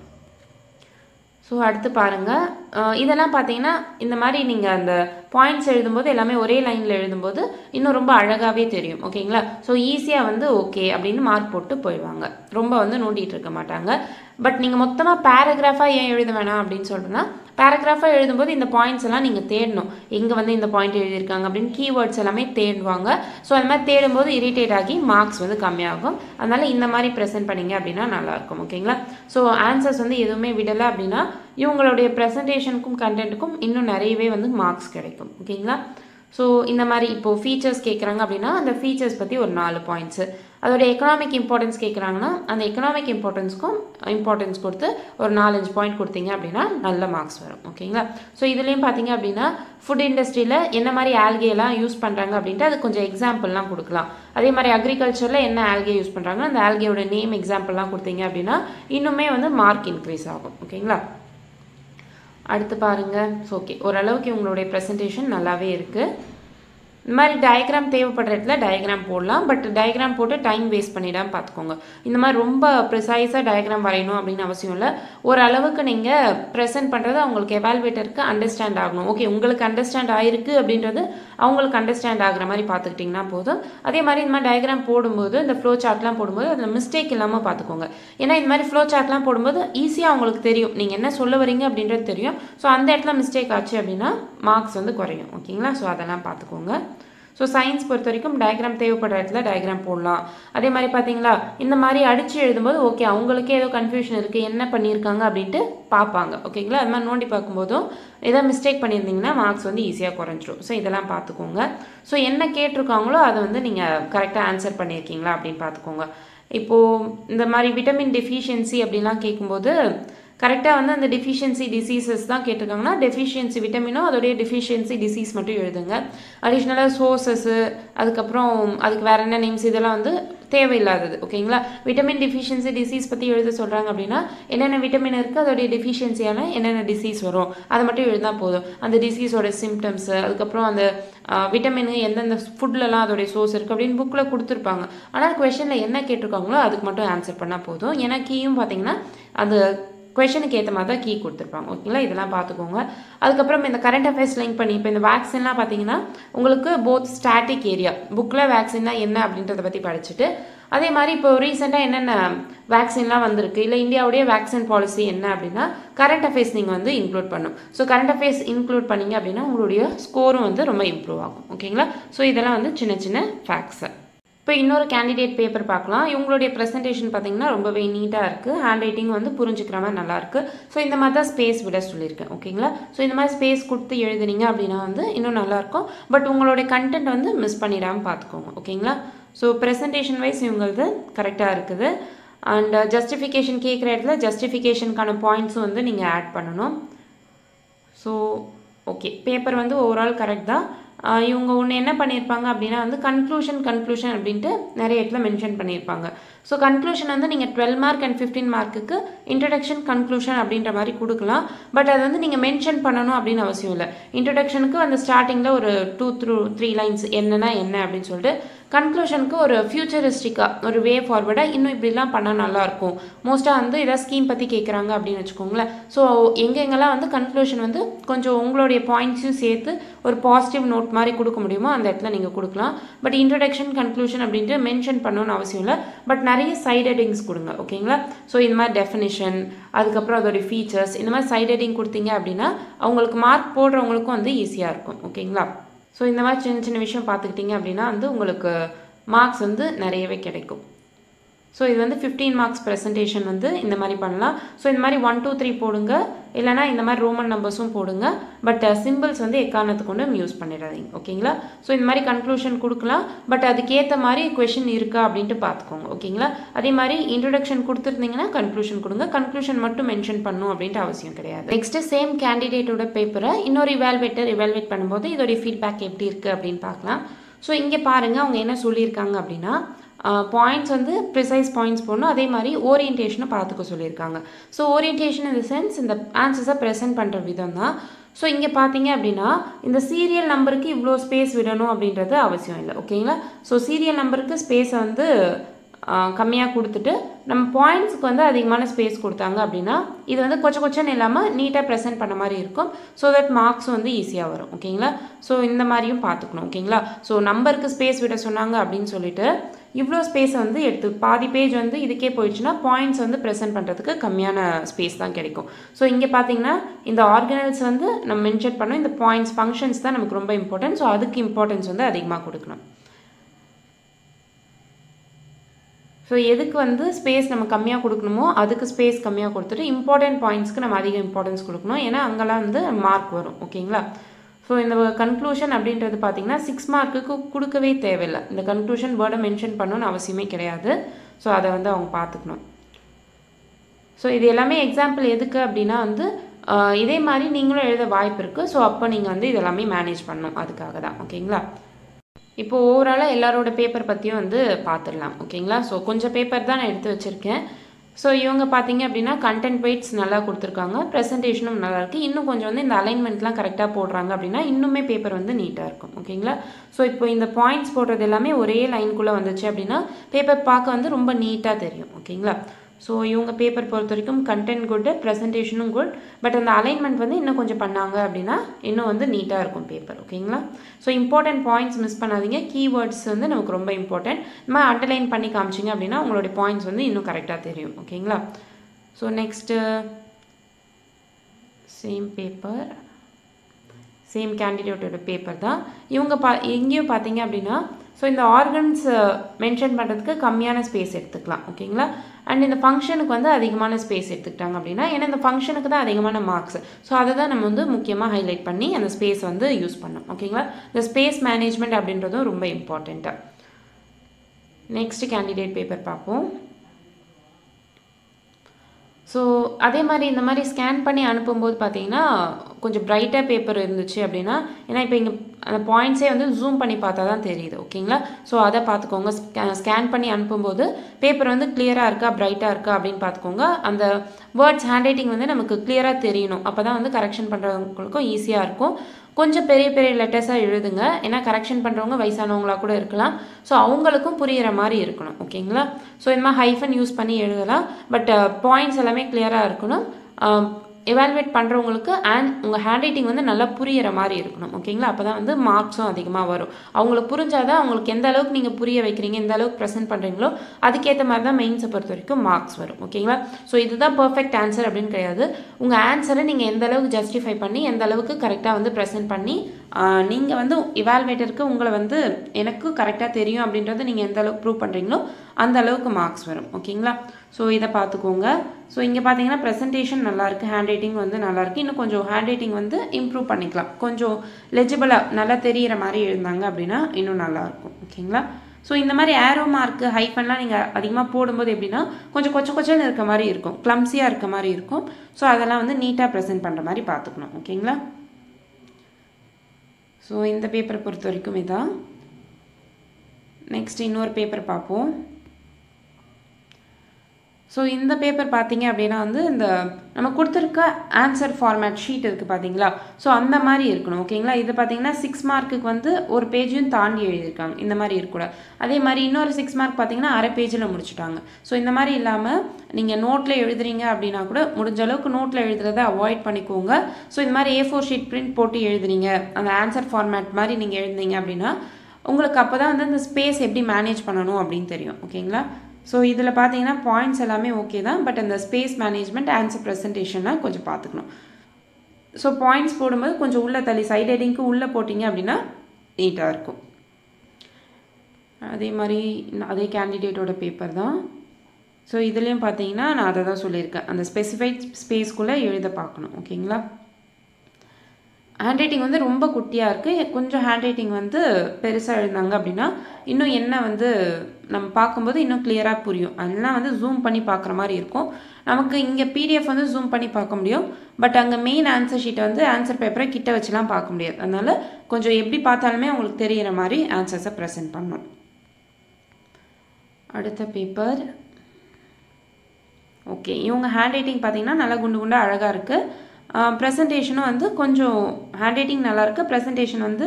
ஸோ அடுத்து பாருங்கள் இதெல்லாம் பார்த்தீங்கன்னா இந்த மாதிரி நீங்கள் அந்த பாயிண்ட்ஸ் எழுதும்போது எல்லாமே ஒரே லைனில் எழுதும்போது இன்னும் ரொம்ப அழகாகவே தெரியும். ஓகேங்களா? ஸோ ஈஸியாக வந்து ஓகே அப்படின்னு மார்க் போட்டு போயிடுவாங்க. ரொம்ப வந்து நோண்டிகிட்டு இருக்க மாட்டாங்க. பட் நீங்கள் மொத்தமாக பேராகிராஃபாக ஏன் எழுத வேணாம் அப்படின்னு சொல்கிறேன்னா பேராகிராஃபாக எழுதும்போது இந்த பாயிண்ட்ஸ் எல்லாம் நீங்கள் தேடணும். எங்கே வந்து இந்த பாயிண்ட் எழுதியிருக்காங்க அப்படின்னு கீவேர்ட்ஸ் எல்லாமே தேடுவாங்க. ஸோ அந்த மாதிரி தேடும்போது இரிட்டேட் ஆகி மார்க்ஸ் வந்து கம்மியாகும். அதனால் இந்த மாதிரி ப்ரெசென்ட் பண்ணீங்க அப்படின்னா நல்லாயிருக்கும் ஓகேங்களா ஸோ ஆன்சர்ஸ் வந்து எதுவுமே விடலை அப்படின்னா இவங்களுடைய ப்ரெசன்டேஷனுக்கும் கண்டென்ட்டுக்கும் இன்னும் நிறையவே வந்து மார்க்ஸ் கிடைக்கும் ஓகேங்களா ஸோ இந்த மாதிரி இப்போது ஃபீச்சர்ஸ் கேட்குறாங்க அப்படின்னா அந்த ஃபீச்சர்ஸ் பற்றி ஒரு நாலு பாயிண்ட்ஸு அதோட எக்கனாமிக் இம்பார்ட்டன்ஸ் கேட்குறாங்கன்னா அந்த எக்கனாமிக் இம்பார்ட்டன்ஸ்க்கும் இம்பார்ட்டன்ஸ் கொடுத்து ஒரு நாலஞ்சு பாயிண்ட் கொடுத்தீங்க அப்படின்னா நல்ல மார்க்ஸ் வரும். ஓகேங்களா ஸோ இதுலேயும் பார்த்தீங்க அப்படின்னா ஃபுட் இண்டஸ்ட்ரியில் என்ன மாதிரி ஆல்கேலாம் யூஸ் பண்ணுறாங்க அப்படின்ட்டு அது கொஞ்சம் எக்ஸாம்பிள்லாம் கொடுக்கலாம். அதே மாதிரி அக்ரிகல்ச்சரில் என்ன ஆல்கே யூஸ் பண்ணுறாங்க அந்த ஆல்கேயோட நேம் எக்ஸாம்பிள்லாம் கொடுத்தீங்க அப்படின்னா இன்னுமே வந்து மார்க் இன்க்ரீஸ் ஆகும். ஓகேங்களா அடுத்து பாருங்கள் ஓகே ஓரளவுக்கு உங்களுடைய ப்ரெசன்டேஷன் நல்லாவே இருக்குது இந்த மாதிரி டயக்ராம் தேவைப்படுற இடத்துல டயக்ராம் போடலாம். பட் டயக்ராம் போட்டு டைம் வேஸ்ட் பண்ணிடாமல் பார்த்துக்கோங்க இந்த மாதிரி ரொம்ப ப்ரிசைஸாக டயக்ராம் வரையணும் அப்படின்னு அவசியம் இல்லை. ஓரளவுக்கு நீங்கள் ப்ரெசென்ட் பண்ணுறது அவங்களுக்கு எவால்வேட்டருக்கு அண்டர்ஸ்டாண்ட் ஆகணும். ஓகே உங்களுக்கு அண்டர்ஸ்டாண்ட் ஆயிருக்கு அப்படின்றது அவங்களுக்கு அண்டர்ஸ்டாண்ட் ஆகிற மாதிரி பார்த்துக்கிட்டிங்கன்னா போதும். அதே மாதிரி இந்த மாதிரி டயக்ராம் போடும்போது இந்த ஃப்ளோ சார்ட்லாம் போடும்போது அதில் மிஸ்டேக் இல்லாமல் பார்த்துக்கோங்க ஏன்னா இந்த மாதிரி ஃப்ளோ சார்ட்லாம் போடும்போது ஈஸியாக அவங்களுக்கு தெரியும். நீங்கள் என்ன சொல்ல வரீங்க அப்படின்றது தெரியும். ஸோ அந்த இடத்துல மிஸ்டேக் ஆச்சு அப்படின்னா மார்க்ஸ் வந்து குறையும். ஓகேங்களா ஸோ அதெல்லாம் பார்த்துக்கோங்க ஸோ சயின்ஸ் பொறுத்த வரைக்கும் டயக்ராம் தேவைப்படுற இடத்துல டயக்ராம் போடலாம். அதே மாதிரி பார்த்தீங்களா இந்த மாதிரி அடித்து எழுதும்போது ஓகே அவங்களுக்கே ஏதோ கன்ஃபியூஷன் இருக்குது என்ன பண்ணியிருக்காங்க அப்படின்ட்டு பார்ப்பாங்க. ஓகேங்களா அது மாதிரி நோண்டி பார்க்கும்போதும் ஏதோ மிஸ்டேக் பண்ணியிருந்தீங்கன்னா மார்க்ஸ் வந்து ஈஸியாக குறைஞ்சிரும். ஸோ இதெல்லாம் பார்த்துக்கோங்க. ஸோ என்ன கேட்டிருக்காங்களோ அதை வந்து நீங்கள் கரெக்டாக ஆன்சர் பண்ணியிருக்கீங்களா அப்படின்னு பார்த்துக்கோங்க. இப்போது இந்த மாதிரி விட்டமின் டெஃபிஷியன்சி அப்படின்லாம் கேட்கும்போது கரெக்டாக வந்து அந்த டெஃபிஷியன்சி டிசீசஸ் தான் கேட்டிருக்காங்கன்னா டெஃபிஷியன்சி விட்டமினோ அதோடைய டெஃபிஷியன்சி டிசீஸ் மட்டும் எழுதுங்க. அடிஷ்னலாக சோர்சஸ்ஸு அதுக்கப்புறம் அதுக்கு வேறு என்ன நேம்ஸ் இதெல்லாம் வந்து தேவையில்லாதது ஓகேங்களா? விட்டமின் டெஃபிஷியன்சி டிசீஸ் பற்றி எழுத சொல்கிறாங்க அப்படின்னா என்னென்ன விட்டமின் இருக்குது அதோடைய டெஃபிஷியன்சியான என்னென்ன டிசீஸ் வரும் அதை மட்டும் எழுதினா போதும். அந்த டிசீஸோட சிம்டம்ஸு அதுக்கப்புறம் அந்த விட்டமின் எந்தெந்த ஃபுட்லலாம் அதோடைய சோர்ஸ் இருக்குது அப்படின்னு புக்கில் கொடுத்துருப்பாங்க. ஆனால் கொஷனில் என்ன கேட்டிருக்காங்களோ அதுக்கு மட்டும் ஆன்சர் பண்ணால் போதும். ஏன்னா கீயும் பார்த்தீங்கன்னா அந்த கொஷனுக்கு ஏற்ற மாதிரி தான் கீ கொடுத்துருப்பாங்க. ஓகேங்களா இதெல்லாம் பார்த்துக்கோங்க. அதுக்கப்புறம் இந்த கரண்ட் அஃபேர்ஸ் லிங்க் பண்ணி இப்போ இந்த வேக்சின்லாம் பார்த்தீங்கன்னா உங்களுக்கு போத் ஸ்டாட்டிக் ஏரியா புக்கில் வேக்சின்னா என்ன அப்படின்றத பற்றி படிச்சுட்டு அதே மாதிரி இப்போ ரீசெண்டாக என்னென்ன வேக்சின்லாம் வந்திருக்கு இல்லை இந்தியாவுடைய வேக்சின் பாலிசி என்ன அப்படின்னா கரண்ட் அஃபேர்ஸ் நீங்கள் வந்து இன்க்ளூட் பண்ணும் ஸோ கரண்ட் அஃபேர்ஸ் இன்க்ளூட் பண்ணீங்க அப்படின்னா உங்களுடைய ஸ்கோரும் வந்து ரொம்ப இம்ப்ரூவ் ஆகும். ஓகேங்களா ஸோ இதெல்லாம் வந்து சின்ன சின்ன ஃபேக்ட்ஸு இப்போ இன்னொரு கேண்டிடேட் பேப்பர் பார்க்கலாம். இவங்களுடைய ப்ரெசன்டேஷன் பார்த்தீங்கன்னா ரொம்பவே நீட்டாக இருக்குது ஹேண்ட் ரைட்டிங் வந்து புரிஞ்சுக்கிற மாதிரி நல்லாயிருக்கு ஸோ இந்த மாதிரி தான் ஸ்பேஸ் விட சொல்லியிருக்கேன். ஓகேங்களா ஸோ இந்த மாதிரி ஸ்பேஸ் கொடுத்து எழுதுனீங்க அப்படின்னா வந்து இன்னும் நல்லாயிருக்கும் பட் உங்களுடைய கண்டென்ட் வந்து மிஸ் பண்ணிடாமல் பார்த்துக்கோங்க. ஓகேங்களா ஸோ ப்ரெசன்டேஷன் வைஸ் இவங்களது கரெக்டாக இருக்குது. அண்ட் ஜஸ்டிஃபிகேஷன் uh, கேட்குற இடத்துல ஜஸ்டிஃபிகேஷனுக்கான பாயிண்ட்ஸும் வந்து நீங்கள் ஆட் பண்ணணும். ஸோ ஓகே பேப்பர் வந்து ஓவரால் கரெக்ட் தான். இவங்க ஒன்று என்ன பண்ணியிருப்பாங்க அப்படின்னா வந்து கன்க்ளூஷன் கன்க்ளூஷன் அப்படின்ட்டு நிறைய இடத்துல மென்ஷன் பண்ணியிருப்பாங்க. ஸோ கன்க்ளூஷன் வந்து நீங்கள் டுவெல் மார்க் அண்ட் ஃபிஃப்டீன் மார்க்குக்கு இன்ட்ரடக்ஷன் கன்க்ளூஷன் அப்படின்ற மாதிரி கொடுக்கலாம். பட் அது வந்து நீங்கள் மென்ஷன் பண்ணணும் அப்படின்னு அவசியம் இல்லை. இன்ட்ரடக்ஷனுக்கு அந்த ஸ்டார்டிங்கில் ஒரு டூ த்ரூ த்ரீ லைன்ஸ் என்னென்னா என்ன அப்படின்னு சொல்லிட்டு கன்க்ளூஷனுக்கு ஒரு ஃபியூச்சரிஸ்டிக்காக ஒரு வே ஃபார்வர்டாக இன்னும் இப்படிலாம் பண்ணால் நல்லாயிருக்கும். மோஸ்ட்டாக வந்து ஏதாவது ஸ்கீம் பற்றி கேட்குறாங்க அப்படின்னு வச்சுக்கோங்களேன். ஸோ எங்கெங்கெல்லாம் வந்து கன்க்ளூஷன் வந்து கொஞ்சம் உங்களுடைய பாயிண்ட்ஸையும் சேர்த்து ஒரு பாசிட்டிவ் நோட் மாதிரி கொடுக்க முடியுமோ அந்த இடத்துல நீங்கள் கொடுக்கலாம். பட் இன்ட்ரடக்ஷன் கன்க்ளூஷன் அப்படின்ட்டு மென்ஷன் பண்ணணும்னு அவசியம் இல்லை. பட் நிறைய சைட் ஹெட்டிங்ஸ் கொடுங்க ஓகேங்களா ஸோ இந்த மாதிரி டெஃபினிஷன் அதுக்கப்புறம் அதோடைய ஃபீச்சர்ஸ் இந்த மாதிரி சைட் ஹெட்டிங் கொடுத்தீங்க அப்படின்னா அவங்களுக்கு மார்க் போடுறவங்களுக்கும் வந்து ஈஸியாக இருக்கும் ஓகேங்களா ஸோ இந்த மாதிரி சின்ன சின்ன விஷயம் பார்த்துக்கிட்டிங்க அப்படின்னா வந்து உங்களுக்கு மார்க்ஸ் வந்து நிறையவே கிடைக்கும். ஸோ இது வந்து ஃபிஃப்டீன் மார்க்ஸ் ப்ரெசன்டேஷன் வந்து இந்த மாதிரி பண்ணலாம். ஸோ இந்த மாதிரி ஒன் டூ த்ரீ போடுங்க. இல்லைனா இந்த மாதிரி ரோமன் நம்பர்ஸும் போடுங்க. பட் சிம்பிள்ஸ் uh, வந்து எக்காரணத்துக்கு ஒன்றும் யூஸ் பண்ணிடாதீங்க. ஓகேங்களா ஸோ இந்த மாதிரி கன்க்ளூஷன் கொடுக்கலாம். பட் அதுக்கேற்ற மாதிரி கொஷின் இருக்கா அப்படின்ட்டு பார்த்துக்கோங்க. ஓகேங்களா அதே மாதிரி இன்ட்ரடக்ஷன் கொடுத்துருந்தீங்கன்னா கன்க்ளூஷன் கொடுங்க. கன்க்ளூஷன் மட்டும் மென்ஷன் பண்ணும் அப்படின்ட்டு அவசியம் கிடையாது. நெக்ஸ்ட்டு சேம் கேண்டிடேட்டோட பேப்பரை இன்னொரு இவால்வேட்டர் இவால்வேட் பண்ணும்போது இதோடைய ஃபீட்பேக் எப்படி இருக்குது அப்படின்னு பார்க்கலாம். ஸோ இங்கே பாருங்கள் அவங்க என்ன சொல்லியிருக்காங்க அப்படின்னா பாயிண்ட்ஸ் வந்து ப்ரிசைஸ் பாயிண்ட்ஸ் போடணும். அதே மாதிரி ஓரியன்டேஷனை பார்த்துக்க சொல்லியிருக்காங்க. ஸோ ஓரியன்டேஷன் த சென்ஸ் இந்த ஆன்சர்ஸை ப்ரெசென்ட் பண்ணுற விதம் தான் ஸோ இங்கே பார்த்தீங்க அப்படின்னா இந்த சீரியல் நம்பருக்கு இவ்வளோ ஸ்பேஸ் விடணும் அப்படின்றது அவசியம் இல்லை. ஓகேங்களா ஸோ சீரியல் நம்பருக்கு ஸ்பேஸை வந்து கம்மியாக கொடுத்துட்டு நம்ம பாயிண்ட்ஸுக்கு வந்து அதிகமான ஸ்பேஸ் கொடுத்தாங்க அப்படின்னா இது வந்து கொச்ச கொச்சன்னு இல்லாமல் நீட்டாக ப்ரெசென்ட் பண்ண மாதிரி இருக்கும். ஸோ தட் மார்க்ஸ் வந்து ஈஸியாக வரும். ஓகேங்களா ஸோ இந்த மாதிரியும் பார்த்துக்கணும். ஓகேங்களா ஸோ நம்பருக்கு ஸ்பேஸ் விட சொன்னாங்க அப்படின்னு சொல்லிட்டு இவ்வளோ ஸ்பேஸ் வந்து எடுத்து பாதி பேஜ் வந்து இதுக்கே போயிடுச்சுன்னா பாயிண்ட்ஸ் வந்து ப்ரெசென்ட் பண்ணுறதுக்கு கம்மியான ஸ்பேஸ் தான் கிடைக்கும். ஸோ இங்கே பார்த்தீங்கன்னா இந்த ஆர்கனல்ஸ் வந்து நம்ம மென்ஷன் பண்ணோம். இந்த பாயிண்ட்ஸ் ஃபங்க்ஷன்ஸ் தான் நமக்கு ரொம்ப இம்பார்ட்டன்ட் ஸோ அதுக்கு இம்பார்ட்டன்ஸ் வந்து அதிகமாக கொடுக்கணும். ஸோ எதுக்கு வந்து ஸ்பேஸ் நம்ம கம்மியாக கொடுக்கணுமோ அதுக்கு ஸ்பேஸ் கம்மியாக கொடுத்துட்டு இம்பார்ட்டன்ட் பாயிண்ட்ஸ்க்கு நம்ம அதிக இம்பார்ட்டன்ஸ் கொடுக்கணும். ஏன்னா அங்கெல்லாம் வந்து மார்க் வரும். ஓகேங்களா ஸோ இந்த கன்க்ளூஷன் அப்படின்றது பார்த்தீங்கன்னா சிக்ஸ் மார்க்குக்கு கொடுக்கவே தேவையில்லை. இந்த கன்க்ளூஷன் வேர்டை மென்ஷன் பண்ணணும்னு அவசியமே கிடையாது. ஸோ அதை வந்து அவங்க பார்த்துக்கணும் ஸோ இது எல்லாமே எக்ஸாம்பிள் எதுக்கு அப்படின்னா வந்து இதே மாதிரி நீங்களும் எழுத வாய்ப்பு இருக்குது ஸோ அப்போ நீங்கள் வந்து இதெல்லாமே மேனேஜ் பண்ணணும். அதுக்காக தான். ஓகேங்களா? இப்போ ஓவராலாக எல்லாரோட பேப்பர் பற்றியும் வந்து பார்த்துடலாம் ஓகேங்களா? ஸோ கொஞ்சம் பேப்பர் தான் நான் எடுத்து வச்சுருக்கேன். ஸோ இவங்க பார்த்தீங்க அப்படின்னா கண்டென்ட் வெயிட்ஸ் நல்லா கொடுத்துருக்காங்க. ப்ரெசன்டேஷனும் நல்லாயிருக்கு இன்னும் கொஞ்சம் வந்து இந்த அலைன்மெண்ட்லாம் கரெக்டாக போடுறாங்க அப்படின்னா இன்னுமே பேப்பர் வந்து நீட்டாக இருக்கும். ஓகேங்களா ஸோ இப்போ இந்த பாயிண்ட்ஸ் போடுறது எல்லாமே ஒரே லைனுக்குள்ளே வந்துச்சு அப்படின்னா பேப்பர் பார்க்க வந்து ரொம்ப நீட்டாக தெரியும். ஓகேங்களா ஸோ இவங்க பேப்பர் பொறுத்த வரைக்கும் கண்டென்ட் குட் ப்ரெசன்டேஷனும் குட் பட் அந்த அலைன்மெண்ட் வந்து இன்னும் கொஞ்சம் பண்ணாங்க அப்படின்னா இன்னும் வந்து நீட்டாக இருக்கும் பேப்பர் ஓகேங்களா ஸோ இம்பார்ட்டன்ட் பாயிண்ட்ஸ் மிஸ் பண்ணாதீங்க. கீவேர்ட்ஸ் வந்து நமக்கு ரொம்ப இம்பார்ட்டன்ட் நம்ம அண்டர்லைன் பண்ணி காமிச்சிங்க அப்படின்னா உங்களுடைய பாயிண்ட்ஸ் வந்து இன்னும் கரெக்டாக தெரியும் ஓகேங்களா so next same paper same கேண்டிடேட்டோட paper தான். இவங்க பா எங்கேயும் பார்த்தீங்க அப்படின்னா ஸோ இந்த ஆர்கன்ஸ் மென்ஷன் uh, பண்ணுறதுக்கு கம்மியான ஸ்பேஸ் எடுத்துக்கலாம் ஓகேங்களா அண்ட் இந்த ஃபங்க்ஷனுக்கு வந்து அதிகமான ஸ்பேஸ் எடுத்துக்கிட்டாங்க அப்படின்னா ஏன்னா இந்த ஃபங்க்ஷனுக்கு தான் அதிகமான மார்க்ஸ் ஸோ அதை தான் நம்ம வந்து முக்கியமாக ஹைலைட் பண்ணி அந்த ஸ்பேஸ் வந்து யூஸ் பண்ணோம் ஓகேங்களா இந்த ஸ்பேஸ் மேனேஜ்மெண்ட் அப்படின்றதும் ரொம்ப இம்பார்ட்டண்ட்டாக நெக்ஸ்ட் கேண்டிடேட் பேப்பர் பார்ப்போம். ஸோ அதே மாதிரி இந்த மாதிரி ஸ்கேன் பண்ணி அனுப்பும்போது பார்த்தீங்கன்னா கொஞ்சம் பிரைட்டாக பேப்பர் இருந்துச்சு அப்படின்னா ஏன்னா இப்போ இங்கே அந்த பாயிண்ட்ஸே வந்து ஜூம் பண்ணி பார்த்தா தான் தெரியுது ஓகேங்களா ஸோ அதை பார்த்துக்கோங்க. ஸ்கேன் பண்ணி அனுப்பும்போது பேப்பர் வந்து கிளியராக இருக்கா பிரைட்டாக இருக்கா அப்படின்னு பார்த்துக்கோங்க. அந்த வேர்ட்ஸ் ஹேண்ட் ரைட்டிங் வந்து நமக்கு கிளியராக தெரியணும். அப்போ தான் வந்து கரெக்ஷன் பண்ணுறவங்களுக்கும் ஈஸியாக இருக்கும். கொஞ்சம் பெரிய பெரிய லெட்டர்ஸாக எழுதுங்க. ஏன்னா கரெக்ஷன் பண்ணுறவங்க வயசானவங்களா கூட இருக்கலாம். ஸோ அவங்களுக்கும் புரிகிற மாதிரி இருக்கணும் ஓகேங்களா ஸோ இந்த மாதிரி ஹைஃபன் யூஸ் பண்ணி எழுதலாம். பட் பாயிண்ட்ஸ் எல்லாமே கிளியராக இருக்கணும். எவாலுவேட் பண்ணுறவங்களுக்கு அண்ட் உங்கள் ஹேண்ட் ரைட்டிங் வந்து நல்லா புரியிற மாதிரி இருக்கணும் ஓகேங்களா அப்போ தான் வந்து மார்க்ஸும் அதிகமாக வரும். அவங்களுக்கு புரிஞ்சாதான் அவங்களுக்கு எந்த அளவுக்கு நீங்கள் புரிய வைக்கிறீங்க எந்த அளவுக்கு ப்ரெசென்ட் பண்ணுறீங்களோ அதுக்கேற்ற மாதிரி தான் மெயின்ஸை பொறுத்த வரைக்கும் மார்க்ஸ் வரும் ஓகேங்களா ஸோ இதுதான் பர்ஃபெக்ட் ஆன்சர் அப்படின்னு கிடையாது. உங்கள் ஆன்சரை நீங்கள் எந்த அளவுக்கு ஜஸ்டிஃபை பண்ணி எந்த அளவுக்கு கரெக்டாக வந்து ப்ரெசென்ட் பண்ணி நீங்கள் வந்து இவால்வேட்டருக்கு உங்களை வந்து எனக்கு கரெக்டாக தெரியும் அப்படின்றத நீங்கள் எந்த அளவுக்கு ப்ரூவ் பண்ணுறீங்களோ அந்த அளவுக்கு மார்க்ஸ் வரும் ஓகேங்களா ஸோ இதை பார்த்துக்கோங்க. ஸோ இங்கே பார்த்தீங்கன்னா ப்ரெசன்டேஷன் நல்லாயிருக்கு. ஹேண்ட் ரைட்டிங் வந்து நல்லாயிருக்கு. இன்னும் கொஞ்சம் ஹேண்ட் ரைட்டிங் வந்து இம்ப்ரூவ் பண்ணிக்கலாம். கொஞ்சம் லெஜிபிளாக நல்லா தெரிகிற மாதிரி எழுந்தாங்க அப்படின்னா இன்னும் நல்லாயிருக்கும். ஓகேங்களா? ஸோ இந்த மாதிரி ஏரோ மார்க்கு ஹைஃபன்லாம் நீங்கள் அதிகமாக போடும்போது எப்படின்னா கொஞ்சம் கொச்ச கொச்சன்னு இருக்க மாதிரி இருக்கும். கிளம்ஸியாக இருக்க மாதிரி இருக்கும். ஸோ அதெல்லாம் வந்து நீட்டாக ப்ரெசென்ட் பண்ணுற மாதிரி பார்த்துக்கணும். ஓகேங்களா? ஸோ இந்த பேப்பரை பொறுத்த வரைக்கும் இதான். நெக்ஸ்ட் இன்னொரு பேப்பர் பார்ப்போம். ஸோ இந்த பேப்பர் பார்த்தீங்க அப்படின்னா வந்து இந்த நம்ம கொடுத்துருக்க ஆன்சர் ஃபார்மேட் ஷீட் இருக்குது பார்த்தீங்களா ஸோ அந்த மாதிரி இருக்கணும் ஓகேங்களா இது பார்த்தீங்கன்னா சிக்ஸ் மார்க்குக்கு வந்து ஒரு பேஜையும் தாண்டி எழுதியிருக்காங்க. இந்த மாதிரி இருக்கக்கூடாது. அதே மாதிரி இன்னொரு சிக்ஸ் மார்க் பார்த்தீங்கன்னா அரை பேஜில் முடிச்சுட்டாங்க. ஸோ இந்த மாதிரி இல்லாமல் நீங்கள் நோட்டில் எழுதுறீங்க அப்படின்னா கூட முடிஞ்ச அளவுக்கு நோட்டில் எழுதுறதை அவாய்ட் பண்ணிக்கோங்க. ஸோ இந்த மாதிரி ஏ ஃபோர் ஷீட் பிரிண்ட் போட்டு எழுதுறீங்க. அந்த ஆன்சர் ஃபார்மேட் மாதிரி நீங்கள் எழுதுனீங்க அப்படின்னா உங்களுக்கு அப்போ தான் வந்து அந்த ஸ்பேஸ் எப்படி மேனேஜ் பண்ணணும் அப்படின்னு தெரியும் ஓகேங்களா ஸோ இதில் பார்த்தீங்கன்னா பாயிண்ட்ஸ் எல்லாமே ஓகே தான் பட் அந்த ஸ்பேஸ் மேனேஜ்மெண்ட் ஆன்சர் ப்ரெசன்டேஷன்லாம் கொஞ்சம் பார்த்துக்கணும் ஸோ பாயிண்ட்ஸ் போடும்போது கொஞ்சம் உள்ளே தள்ளி சைட் ஹெடிங்க்கு உள்ளே போட்டிங்க அப்படின்னா நீட்டாக இருக்கும். அதே மாதிரி அதே கேண்டிடேட்டோட பேப்பர் தான். ஸோ இதுலேயும் பார்த்தீங்கன்னா நான் அதை தான் சொல்லியிருக்கேன். அந்த ஸ்பெசிஃபைட் ஸ்பேஸ்க்குள்ளே எழுத பார்க்கணும் ஓகேங்களா ஹேண்ட் ரைட்டிங் வந்து ரொம்ப குட்டியாக இருக்குது கொஞ்சம் ஹேண்ட் ரைட்டிங் வந்து பெருசாக எழுந்தாங்க அப்படின்னா இன்னும் என்ன வந்து நம்ம பார்க்கும்போது இன்னும் கிளியராக புரியும். அதெல்லாம் வந்து ஜூம் பண்ணி பார்க்குற மாதிரி இருக்கும். நமக்கு இங்கே பிடிஎஃப் வந்து ஜூம் பண்ணி பார்க்க முடியும். பட் அங்கே மெயின் ஆன்சர் ஷீட்டை வந்து ஆன்சர் பேப்பரை கிட்ட வச்சுலாம் பார்க்க முடியாது. அதனால் கொஞ்சம் எப்படி பார்த்தாலுமே உங்களுக்கு தெரிகிற மாதிரி ஆன்சர்ஸை ப்ரெசென்ட் பண்ணணும். அடுத்த பேப்பர் ஓகே இவங்க ஹேண்ட் ரைட்டிங் பார்த்தீங்கன்னா நல்லா குண்டு குண்டாக அழகாக இருக்குது ப்ரெசன்டேஷனும் வந்து கொஞ்சம் ஹேண்ட் ரைட்டிங் நல்லாயிருக்கு ப்ரெசன்டேஷன் வந்து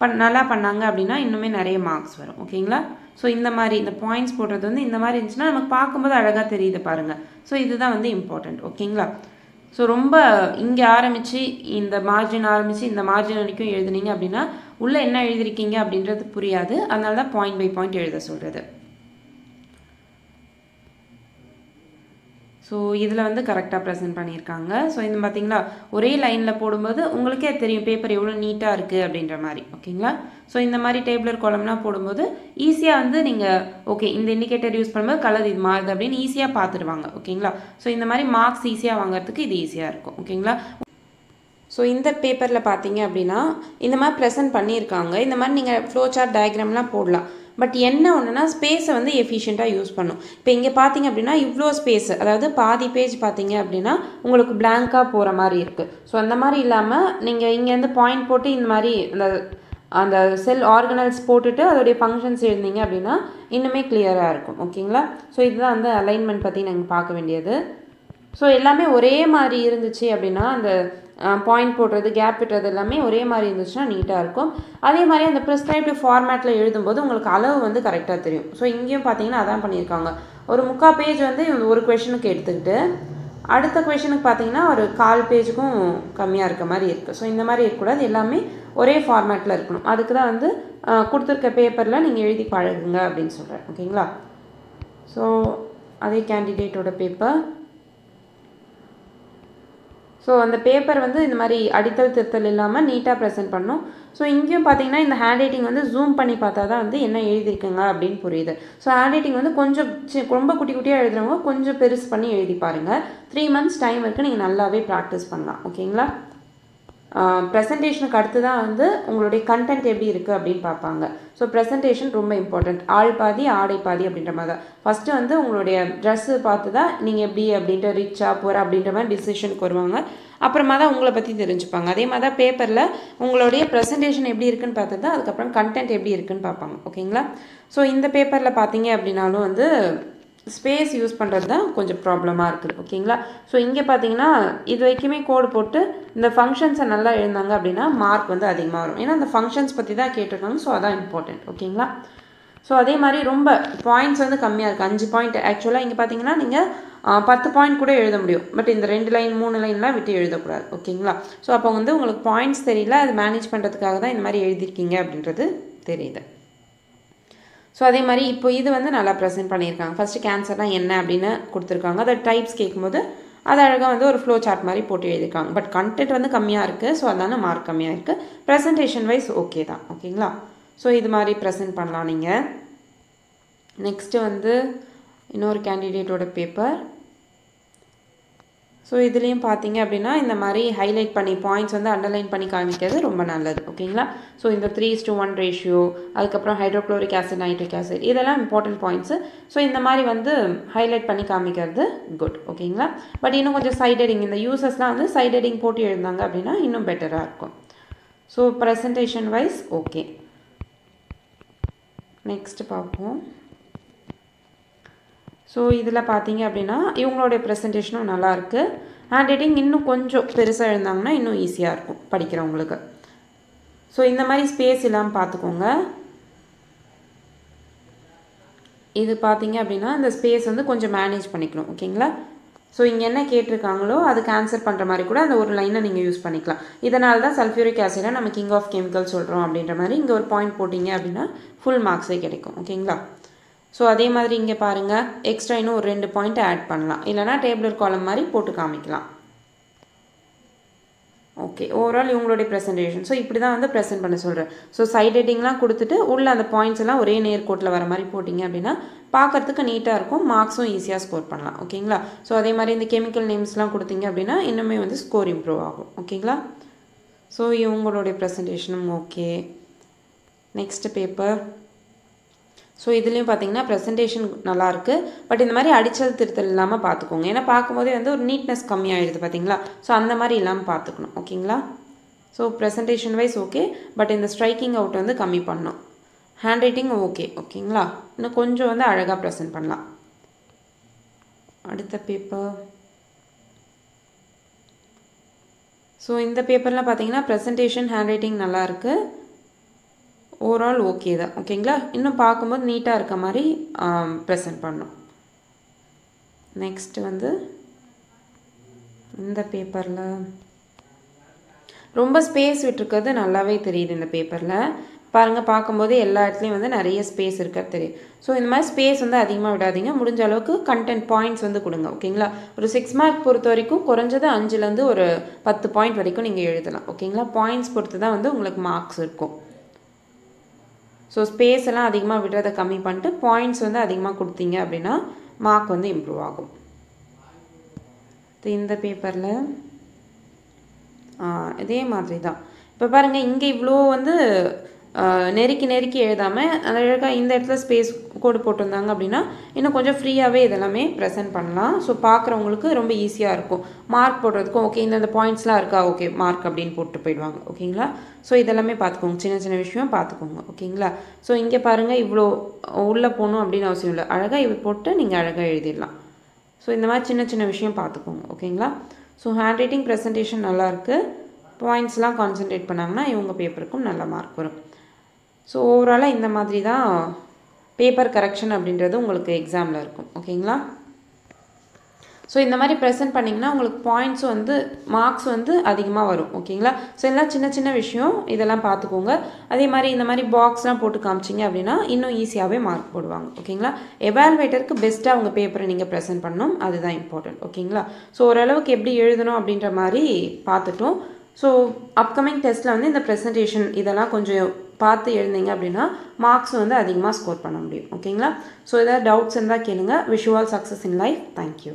பண் நல்லா பண்ணாங்க அப்படின்னா இன்னுமே நிறைய மார்க்ஸ் வரும். ஓகேங்களா? ஸோ இந்த மாதிரி இந்த பாயிண்ட்ஸ் போடுறது வந்து இந்த மாதிரி இருந்துச்சுன்னா நமக்கு பார்க்கும்போது அழகாக தெரியுது பாருங்கள் ஸோ இதுதான் வந்து இம்பார்ட்டண்ட் ஓகேங்களா? ஸோ ரொம்ப இங்கே ஆரம்பித்து இந்த மார்ஜின் ஆரம்பித்து இந்த மார்ஜின் வரைக்கும் எழுதுனீங்க அப்படின்னா உள்ளே என்ன எழுதிருக்கீங்க அப்படின்றது புரியாது. அதனால தான் பாயிண்ட் பை பாயிண்ட் எழுத சொல்கிறது ஸோ இதில் வந்து கரெக்டாக ப்ரெசென்ட் பண்ணியிருக்காங்க. ஸோ இந்த பார்த்தீங்களா ஒரே லைனில் போடும்போது உங்களுக்கே தெரியும் பேப்பர் எவ்வளோ நீட்டாக இருக்குது அப்படின்ற மாதிரி. ஓகேங்களா ஸோ இந்த மாதிரி டேபிளர் காலம்லாம் போடும்போது ஈஸியாக வந்து நீங்கள் ஓகே இந்த இண்டிகேட்டர் யூஸ் பண்ணும்போது கலர் இது மாறுது அப்படின்னு ஈஸியாக பார்த்துடுவாங்க ஓகேங்களா ஸோ இந்த மாதிரி மார்க்ஸ் ஈஸியாக வாங்குறதுக்கு இது ஈஸியாக இருக்கும். ஓகேங்களா ஸோ இந்த பேப்பரில் பார்த்தீங்க அப்படின்னா இந்த மாதிரி ப்ரெசென்ட் பண்ணியிருக்காங்க. இந்த மாதிரி நீங்கள் ஃப்ளோ சார்ட் டயக்ராம்லாம் போடலாம். பட் என்ன ஒன்றுனா ஸ்பேஸை வந்து எஃபிஷியண்ட்டாக யூஸ் பண்ணும். இப்போ இங்கே பார்த்தீங்க அப்படின்னா இவ்வளோ ஸ்பேஸ் அதாவது பாதி பேஜ் பார்த்தீங்க அப்படின்னா உங்களுக்கு பிளாங்காக போகிற மாதிரி இருக்குது ஸோ அந்த மாதிரி இல்லாமல் நீங்கள் இங்கேருந்து பாயிண்ட் போட்டு இந்த மாதிரி அந்த அந்த செல் ஆர்கனைஸ் போட்டுட்டு அதோடைய ஃபங்க்ஷன்ஸ் எழுந்தீங்க அப்படின்னா இன்னுமே கிளியராக இருக்கும். ஓகேங்களா ஸோ இதுதான் அந்த அலைன்மெண்ட் பற்றி நாங்கள் பார்க்க வேண்டியது. ஸோ எல்லாமே ஒரே மாதிரி இருந்துச்சு அப்படின்னா அந்த பாயிண்ட் போடுறது கேப் விட்டுறது எல்லாமே ஒரே மாதிரி இருந்துச்சுன்னா நீட்டாக இருக்கும். அதே மாதிரி அந்த ப்ரிஸ்கிரைப்டிவ் ஃபார்மேட்டில் எழுதும்போது உங்களுக்கு அளவு வந்து கரெக்டாக தெரியும். ஸோ இங்கேயும் பார்த்தீங்கன்னா அதான் பண்ணியிருக்காங்க. ஒரு முக்கால் பேஜ் வந்து ஒரு கொஷனுக்கு எடுத்துக்கிட்டு அடுத்த கொஷனுக்கு பார்த்தீங்கன்னா ஒரு கால் பேஜுக்கும் கம்மியாக இருக்க மாதிரி இருக்குது ஸோ இந்த மாதிரி இருக்கக்கூடாது. எல்லாமே ஒரே ஃபார்மேட்டில் இருக்கணும். அதுக்கு தான் வந்து கொடுத்துருக்க பேப்பரில் நீங்கள் எழுதி பழகுங்க அப்படின்னு சொல்கிறேன் ஓகேங்களா ஸோ அதே கேண்டிடேட்டோட பேப்பர் ஸோ அந்த பேப்பர் வந்து இந்த மாதிரி அடித்தல் திருத்தல் இல்லாமல் நீட்டாக ப்ரெசென்ட் பண்ணும். ஸோ இங்கேயும் பார்த்தீங்கன்னா இந்த ஹேண்ட் ரைட்டிங் வந்து ஜூம் பண்ணி பார்த்தா தான் வந்து என்ன எழுதியிருக்குங்க அப்படின்னு புரியுது. ஸோ ஹேண்ட் ரைட்டிங் வந்து கொஞ்சம் சி- ரொம்ப குட்டி குட்டியாக எழுதுறவங்க கொஞ்சம் பெருசு பண்ணி எழுதி பாருங்கள் த்ரீ மந்த்ஸ் டைம் இருக்குது நீங்கள் நல்லாவே ப்ராக்டிஸ் பண்ணலாம். ஓகேங்களா ப்ரெசன்டேஷனுக்கு அடுத்து தான் வந்து உங்களுடைய கண்டென்ட் எப்படி இருக்குது அப்படின்னு பார்ப்பாங்க. ஸோ ப்ரெசன்டேஷன் ரொம்ப இம்பார்ட்டண்ட் ஆள் பாதி ஆடை பாதி அப்படின்ற மாதிரி தான் ஃபஸ்ட்டு வந்து உங்களுடைய ட்ரெஸ்ஸு பார்த்து தான் நீங்கள் எப்படி அப்படின்ட்டு ரிச்சா போகிற அப்படின்ற மாதிரி டிசிஷனுக்கு வருவாங்க. அப்புறமா தான் உங்களை பற்றி தெரிஞ்சுப்பாங்க. அதே மாதிரி தான் பேப்பரில் உங்களுடைய ப்ரெசன்டேஷன் எப்படி இருக்குன்னு பார்த்து தான் அதுக்கப்புறம் கண்டென்ட் எப்படி இருக்குன்னு பார்ப்பாங்க. ஓகேங்களா ஸோ இந்த பேப்பரில் பார்த்தீங்க அப்படின்னாலும் வந்து ஸ்பேஸ் யூஸ் பண்ணுறது தான் கொஞ்சம் ப்ராப்ளமாக இருக்குது ஓகேங்களா ஸோ இங்கே பார்த்தீங்கன்னா இது வரைக்குமே கோடு போட்டு இந்த ஃபங்க்ஷன்ஸை நல்லா எழுந்தாங்க அப்படின்னா மார்க் வந்து அதிகமாக வரும். ஏன்னா அந்த ஃபங்க்ஷன்ஸ் பற்றி தான் கேட்டிருக்காங்க ஸோ அதான் இம்பார்ட்டன்ட் ஓகேங்களா ஸோ அதே மாதிரி ரொம்ப பாயிண்ட்ஸ் வந்து கம்மியாக இருக்குது அஞ்சு பாயிண்ட் ஆக்சுவலாக இங்கே பார்த்தீங்கன்னா நீங்கள் பத்து பாயிண்ட் கூட எழுத முடியும். பட் இந்த ரெண்டு லைன் மூணு லைன்லாம் விட்டு எழுதக்கூடாது ஓகேங்களா ஸோ அப்போ வந்து உங்களுக்கு பாயிண்ட்ஸ் தெரியல அது மேனேஜ் பண்ணுறதுக்காக தான் இந்த மாதிரி எழுதியிருக்கீங்க அப்படின்றது தெரியுது. ஸோ அதே மாதிரி இப்போ இது வந்து நல்லா ப்ரெசென்ட் பண்ணியிருக்காங்க. ஃபஸ்ட்டு கேன்சர்னால் என்ன அப்படின்னு கொடுத்துருக்காங்க. அதை டைப்ஸ் கேட்கும்போது அது அழகாக வந்து ஒரு ஃப்ளோ சார்ட் மாதிரி போட்டு எழுதியிருக்காங்க. பட் கண்டென்ட் வந்து கம்மியாக இருக்குது ஸோ அதனால மார்க் கம்மியாக இருக்குது ப்ரெசன்டேஷன் வைஸ் ஓகே தான். ஓகேங்களா ஸோ இது மாதிரி ப்ரெசென்ட் பண்ணலாம் நீங்கள் நெக்ஸ்ட்டு வந்து இன்னொரு கேண்டிடேட்டோட பேப்பர் ஸோ இதுலேயும் பார்த்தீங்க அப்படின்னா இந்த மாதிரி ஹைலைட் பண்ணி பாயிண்ட்ஸ் வந்து அண்டர்லைன் பண்ணி காமிக்கிறது ரொம்ப நல்லது. ஓகேங்களா ஸோ இந்த த்ரீ டு ஒன் ரேஷியோ அதுக்கப்புறம் ஹைட்ரோக்ளோரிக் ஆசிட் நைட்ரிக் ஆசிட் இதெல்லாம் இம்பார்ட்டன்ட் பாயிண்ட்ஸு ஸோ இந்த மாதிரி வந்து ஹைலைட் பண்ணி காமிக்கிறது குட் ஓகேங்களா பட் இன்னும் கொஞ்சம் சைட் ஹெடிங் இந்த யூசஸ்லாம் வந்து சைட் ஹெடிங் போட்டு எழுந்தாங்க அப்படின்னா இன்னும் பெட்டராக இருக்கும். So presentation wise okay next பார்ப்போம். ஸோ இதில் பார்த்தீங்க அப்படின்னா இவங்களுடைய ப்ரெசன்டேஷனும் நல்லாயிருக்கு ஹேண்ட் ரைட்டிங் இன்னும் கொஞ்சம் பெருசாக எழுந்தாங்கன்னா இன்னும் ஈஸியாக இருக்கும் படிக்கிறவங்களுக்கு. ஸோ இந்த மாதிரி ஸ்பேஸ் இல்லாமல் பார்த்துக்கோங்க இது பார்த்தீங்க அப்படின்னா இந்த ஸ்பேஸ் வந்து கொஞ்சம் மேனேஜ் பண்ணிக்கணும் ஓகேங்களா? ஸோ இங்கே என்ன கேட்டிருக்காங்களோ அதுக்கு ஆன்சர் பண்ணுற மாதிரி கூட அந்த ஒரு லைனை நீங்கள் யூஸ் பண்ணிக்கலாம். இதனால தான் சல்ஃபியூரிக் ஆசிடை நம்ம கிங் ஆஃப் கெமிக்கல் சொல்கிறோம் அப்படின்ற மாதிரி இங்கே ஒரு பாயிண்ட் போட்டிங்க அப்படின்னா ஃபுல் மார்க்ஸே கிடைக்கும் ஓகேங்களா? ஸோ அதே மாதிரி இங்கே பாருங்கள் எக்ஸ்ட்ரா இன்னும் ஒரு ரெண்டு பாயிண்ட் ஆட் பண்ணலாம். இல்லைனா டேபிளர் காலம் மாதிரி போட்டு காமிக்கலாம். ஓகே ஓவரால் இவங்களுடைய ப்ரெசன்டேஷன் ஸோ இப்படி தான் வந்து ப்ரெசென்ட் பண்ண சொல்கிறேன் ஸோ சைட் ஹெட்டிங்லாம் கொடுத்துட்டு உள்ள அந்த பாயிண்ட்ஸ் எல்லாம் ஒரே நேர்கோட்டில் வர மாதிரி போட்டிங்க அப்படின்னா பார்க்கறதுக்கு நீட்டாக இருக்கும். மார்க்ஸும் ஈஸியாக ஸ்கோர் பண்ணலாம். ஓகேங்களா ஸோ அதே மாதிரி இந்த கெமிக்கல் நேம்ஸ்லாம் கொடுத்தீங்க அப்படின்னா இன்னுமே வந்து ஸ்கோர் இம்ப்ரூவ் ஆகும். ஓகேங்களா ஸோ இவங்களுடைய ப்ரெசன்டேஷனும் ஓகே நெக்ஸ்ட் பேப்பர் ஸோ இதுலேயும் பார்த்தீங்கன்னா ப்ரெசன்டேஷன் நல்லாயிருக்கு பட் இந்த மாதிரி அடிச்சல் திருத்தல் இல்லாமல் பார்த்துக்கோங்க ஏன்னா பார்க்கும்போதே வந்து ஒரு நீட்னஸ் கம்மியாகிடுது பார்த்தீங்களா ஸோ அந்த மாதிரி இல்லாமல் பார்த்துக்கணும் ஓகேங்களா? So presentation wise okay but இந்த ஸ்ட்ரைக்கிங் அவுட் வந்து கம்மி பண்ணணும். ஹேண்ட் ரைட்டிங் ஓகே ஓகேங்களா? இன்னும் கொஞ்சம் வந்து அழகாக ப்ரெசென்ட் பண்ணலாம். அடுத்த பேப்பர் ஸோ இந்த பேப்பர்லாம் பார்த்தீங்கன்னா ப்ரெசன்டேஷன் ஹேண்ட் ரைட்டிங் நல்லாயிருக்கு ஓவரால் ஓகே தான். ஓகேங்களா இன்னும் பார்க்கும்போது நீட்டாக இருக்க மாதிரி ப்ரெசென்ட் பண்ணும். நெக்ஸ்ட்டு வந்து இந்த பேப்பரில் ரொம்ப ஸ்பேஸ் விட்டுருக்கிறது நல்லாவே தெரியுது இந்த பேப்பரில் பாருங்கள் பார்க்கும்போது எல்லா இடத்துலையும் வந்து நிறைய ஸ்பேஸ் இருக்கிறது தெரியும் ஸோ இந்த மாதிரி ஸ்பேஸ் வந்து அதிகமாக விடாதீங்க. முடிஞ்ச அளவுக்கு கண்டென்ட் பாயிண்ட்ஸ் வந்து கொடுங்க ஓகேங்களா ஒரு சிக்ஸ் மார்க் பொறுத்த வரைக்கும் குறைஞ்சது அஞ்சுலேருந்து ஒரு பத்து பாயிண்ட் வரைக்கும் நீங்கள் எழுதலாம் ஓகேங்களா பாயிண்ட்ஸ் பொறுத்து தான் வந்து உங்களுக்கு மார்க்ஸ் இருக்கும். ஸோ ஸ்பேஸ் எல்லாம் அதிகமாக விடுறதை கம்மி பண்ணிட்டு பாயிண்ட்ஸ் வந்து அதிகமாக கொடுத்தீங்க அப்படின்னா மார்க் வந்து இம்ப்ரூவ் ஆகும். இந்த பேப்பரில் இதே மாதிரி தான் இப்போ பாருங்கள் இங்கே இவ்வளோ வந்து நெருக்கி நெருக்கி எழுதாமல் அழகாக இந்த இடத்துல ஸ்பேஸ் கோடு போட்டிருந்தாங்க அப்படின்னா இன்னும் கொஞ்சம் ஃப்ரீயாகவே இதெல்லாமே ப்ரெசென்ட் பண்ணலாம். ஸோ பார்க்குறவங்களுக்கு ரொம்ப ஈஸியாக இருக்கும். மார்க் போடுறதுக்கும் ஓகே இந்தந்த பாயிண்ட்ஸ்லாம் இருக்கா? ஓகே மார்க் அப்படின்னு போட்டு போயிடுவாங்க. ஓகேங்களா ஸோ இதெல்லாமே பார்த்துக்கோங்க. சின்ன சின்ன விஷயம் பார்த்துக்கோங்க. ஓகேங்களா ஸோ இங்கே பாருங்கள் இவ்வளோ உள்ளே போகணும் அப்படின்னு அவசியம் இல்லை. அழகாக இவ போட்டு நீங்கள் அழகாக எழுதிடலாம். ஸோ இந்த மாதிரி சின்ன சின்ன விஷயம் பார்த்துக்கோங்க. ஓகேங்களா ஸோ ஹேண்ட் ரைட்டிங் ப்ரெசன்டேஷன் நல்லாயிருக்கு பாயிண்ட்ஸ்லாம் கான்சென்ட்ரேட் பண்ணாங்கன்னா இவங்க பேப்பருக்கும் நல்ல மார்க் வரும். ஸோ ஓவராலாக இந்த மாதிரி தான் பேப்பர் கரெக்ஷன் அப்படின்றது உங்களுக்கு எக்ஸாமில் இருக்கும். ஓகேங்களா ஸோ இந்த மாதிரி ப்ரெசென்ட் பண்ணிங்கன்னா உங்களுக்கு பாயிண்ட்ஸ் வந்து மார்க்ஸ் வந்து அதிகமாக வரும். ஓகேங்களா ஸோ எல்லாம் சின்ன சின்ன விஷயம். இதெல்லாம் பார்த்துக்கோங்க. அதே மாதிரி இந்த மாதிரி பாக்ஸ்லாம் போட்டு காமிச்சிங்க அப்படின்னா இன்னும் ஈஸியாகவே மார்க் போடுவாங்க. ஓகேங்களா எவால்வேட்டருக்கு பெஸ்ட்டாக உங்கள் பேப்பரை நீங்கள் ப்ரெசென்ட் பண்ணணும். அதுதான் இம்பார்ட்டன்ட் ஓகேங்களா ஸோ ஓரளவுக்கு எப்படி எழுதணும் அப்படின்ற மாதிரி பார்த்துட்டோம். ஸோ அப்கமிங் டெஸ்ட்டில் வந்து இந்த ப்ரெசன்டேஷன் இதெல்லாம் கொஞ்சம் பார்த்து எழுந்தீங்க அப்படின்னா மார்க்ஸ் வந்து அதிகமாக ஸ்கோர் பண்ண முடியும். ஓகேங்களா ஸோ ஏதாவது டவுட்ஸ் இருந்தால் கேளுங்க. Wish you all success in life thank you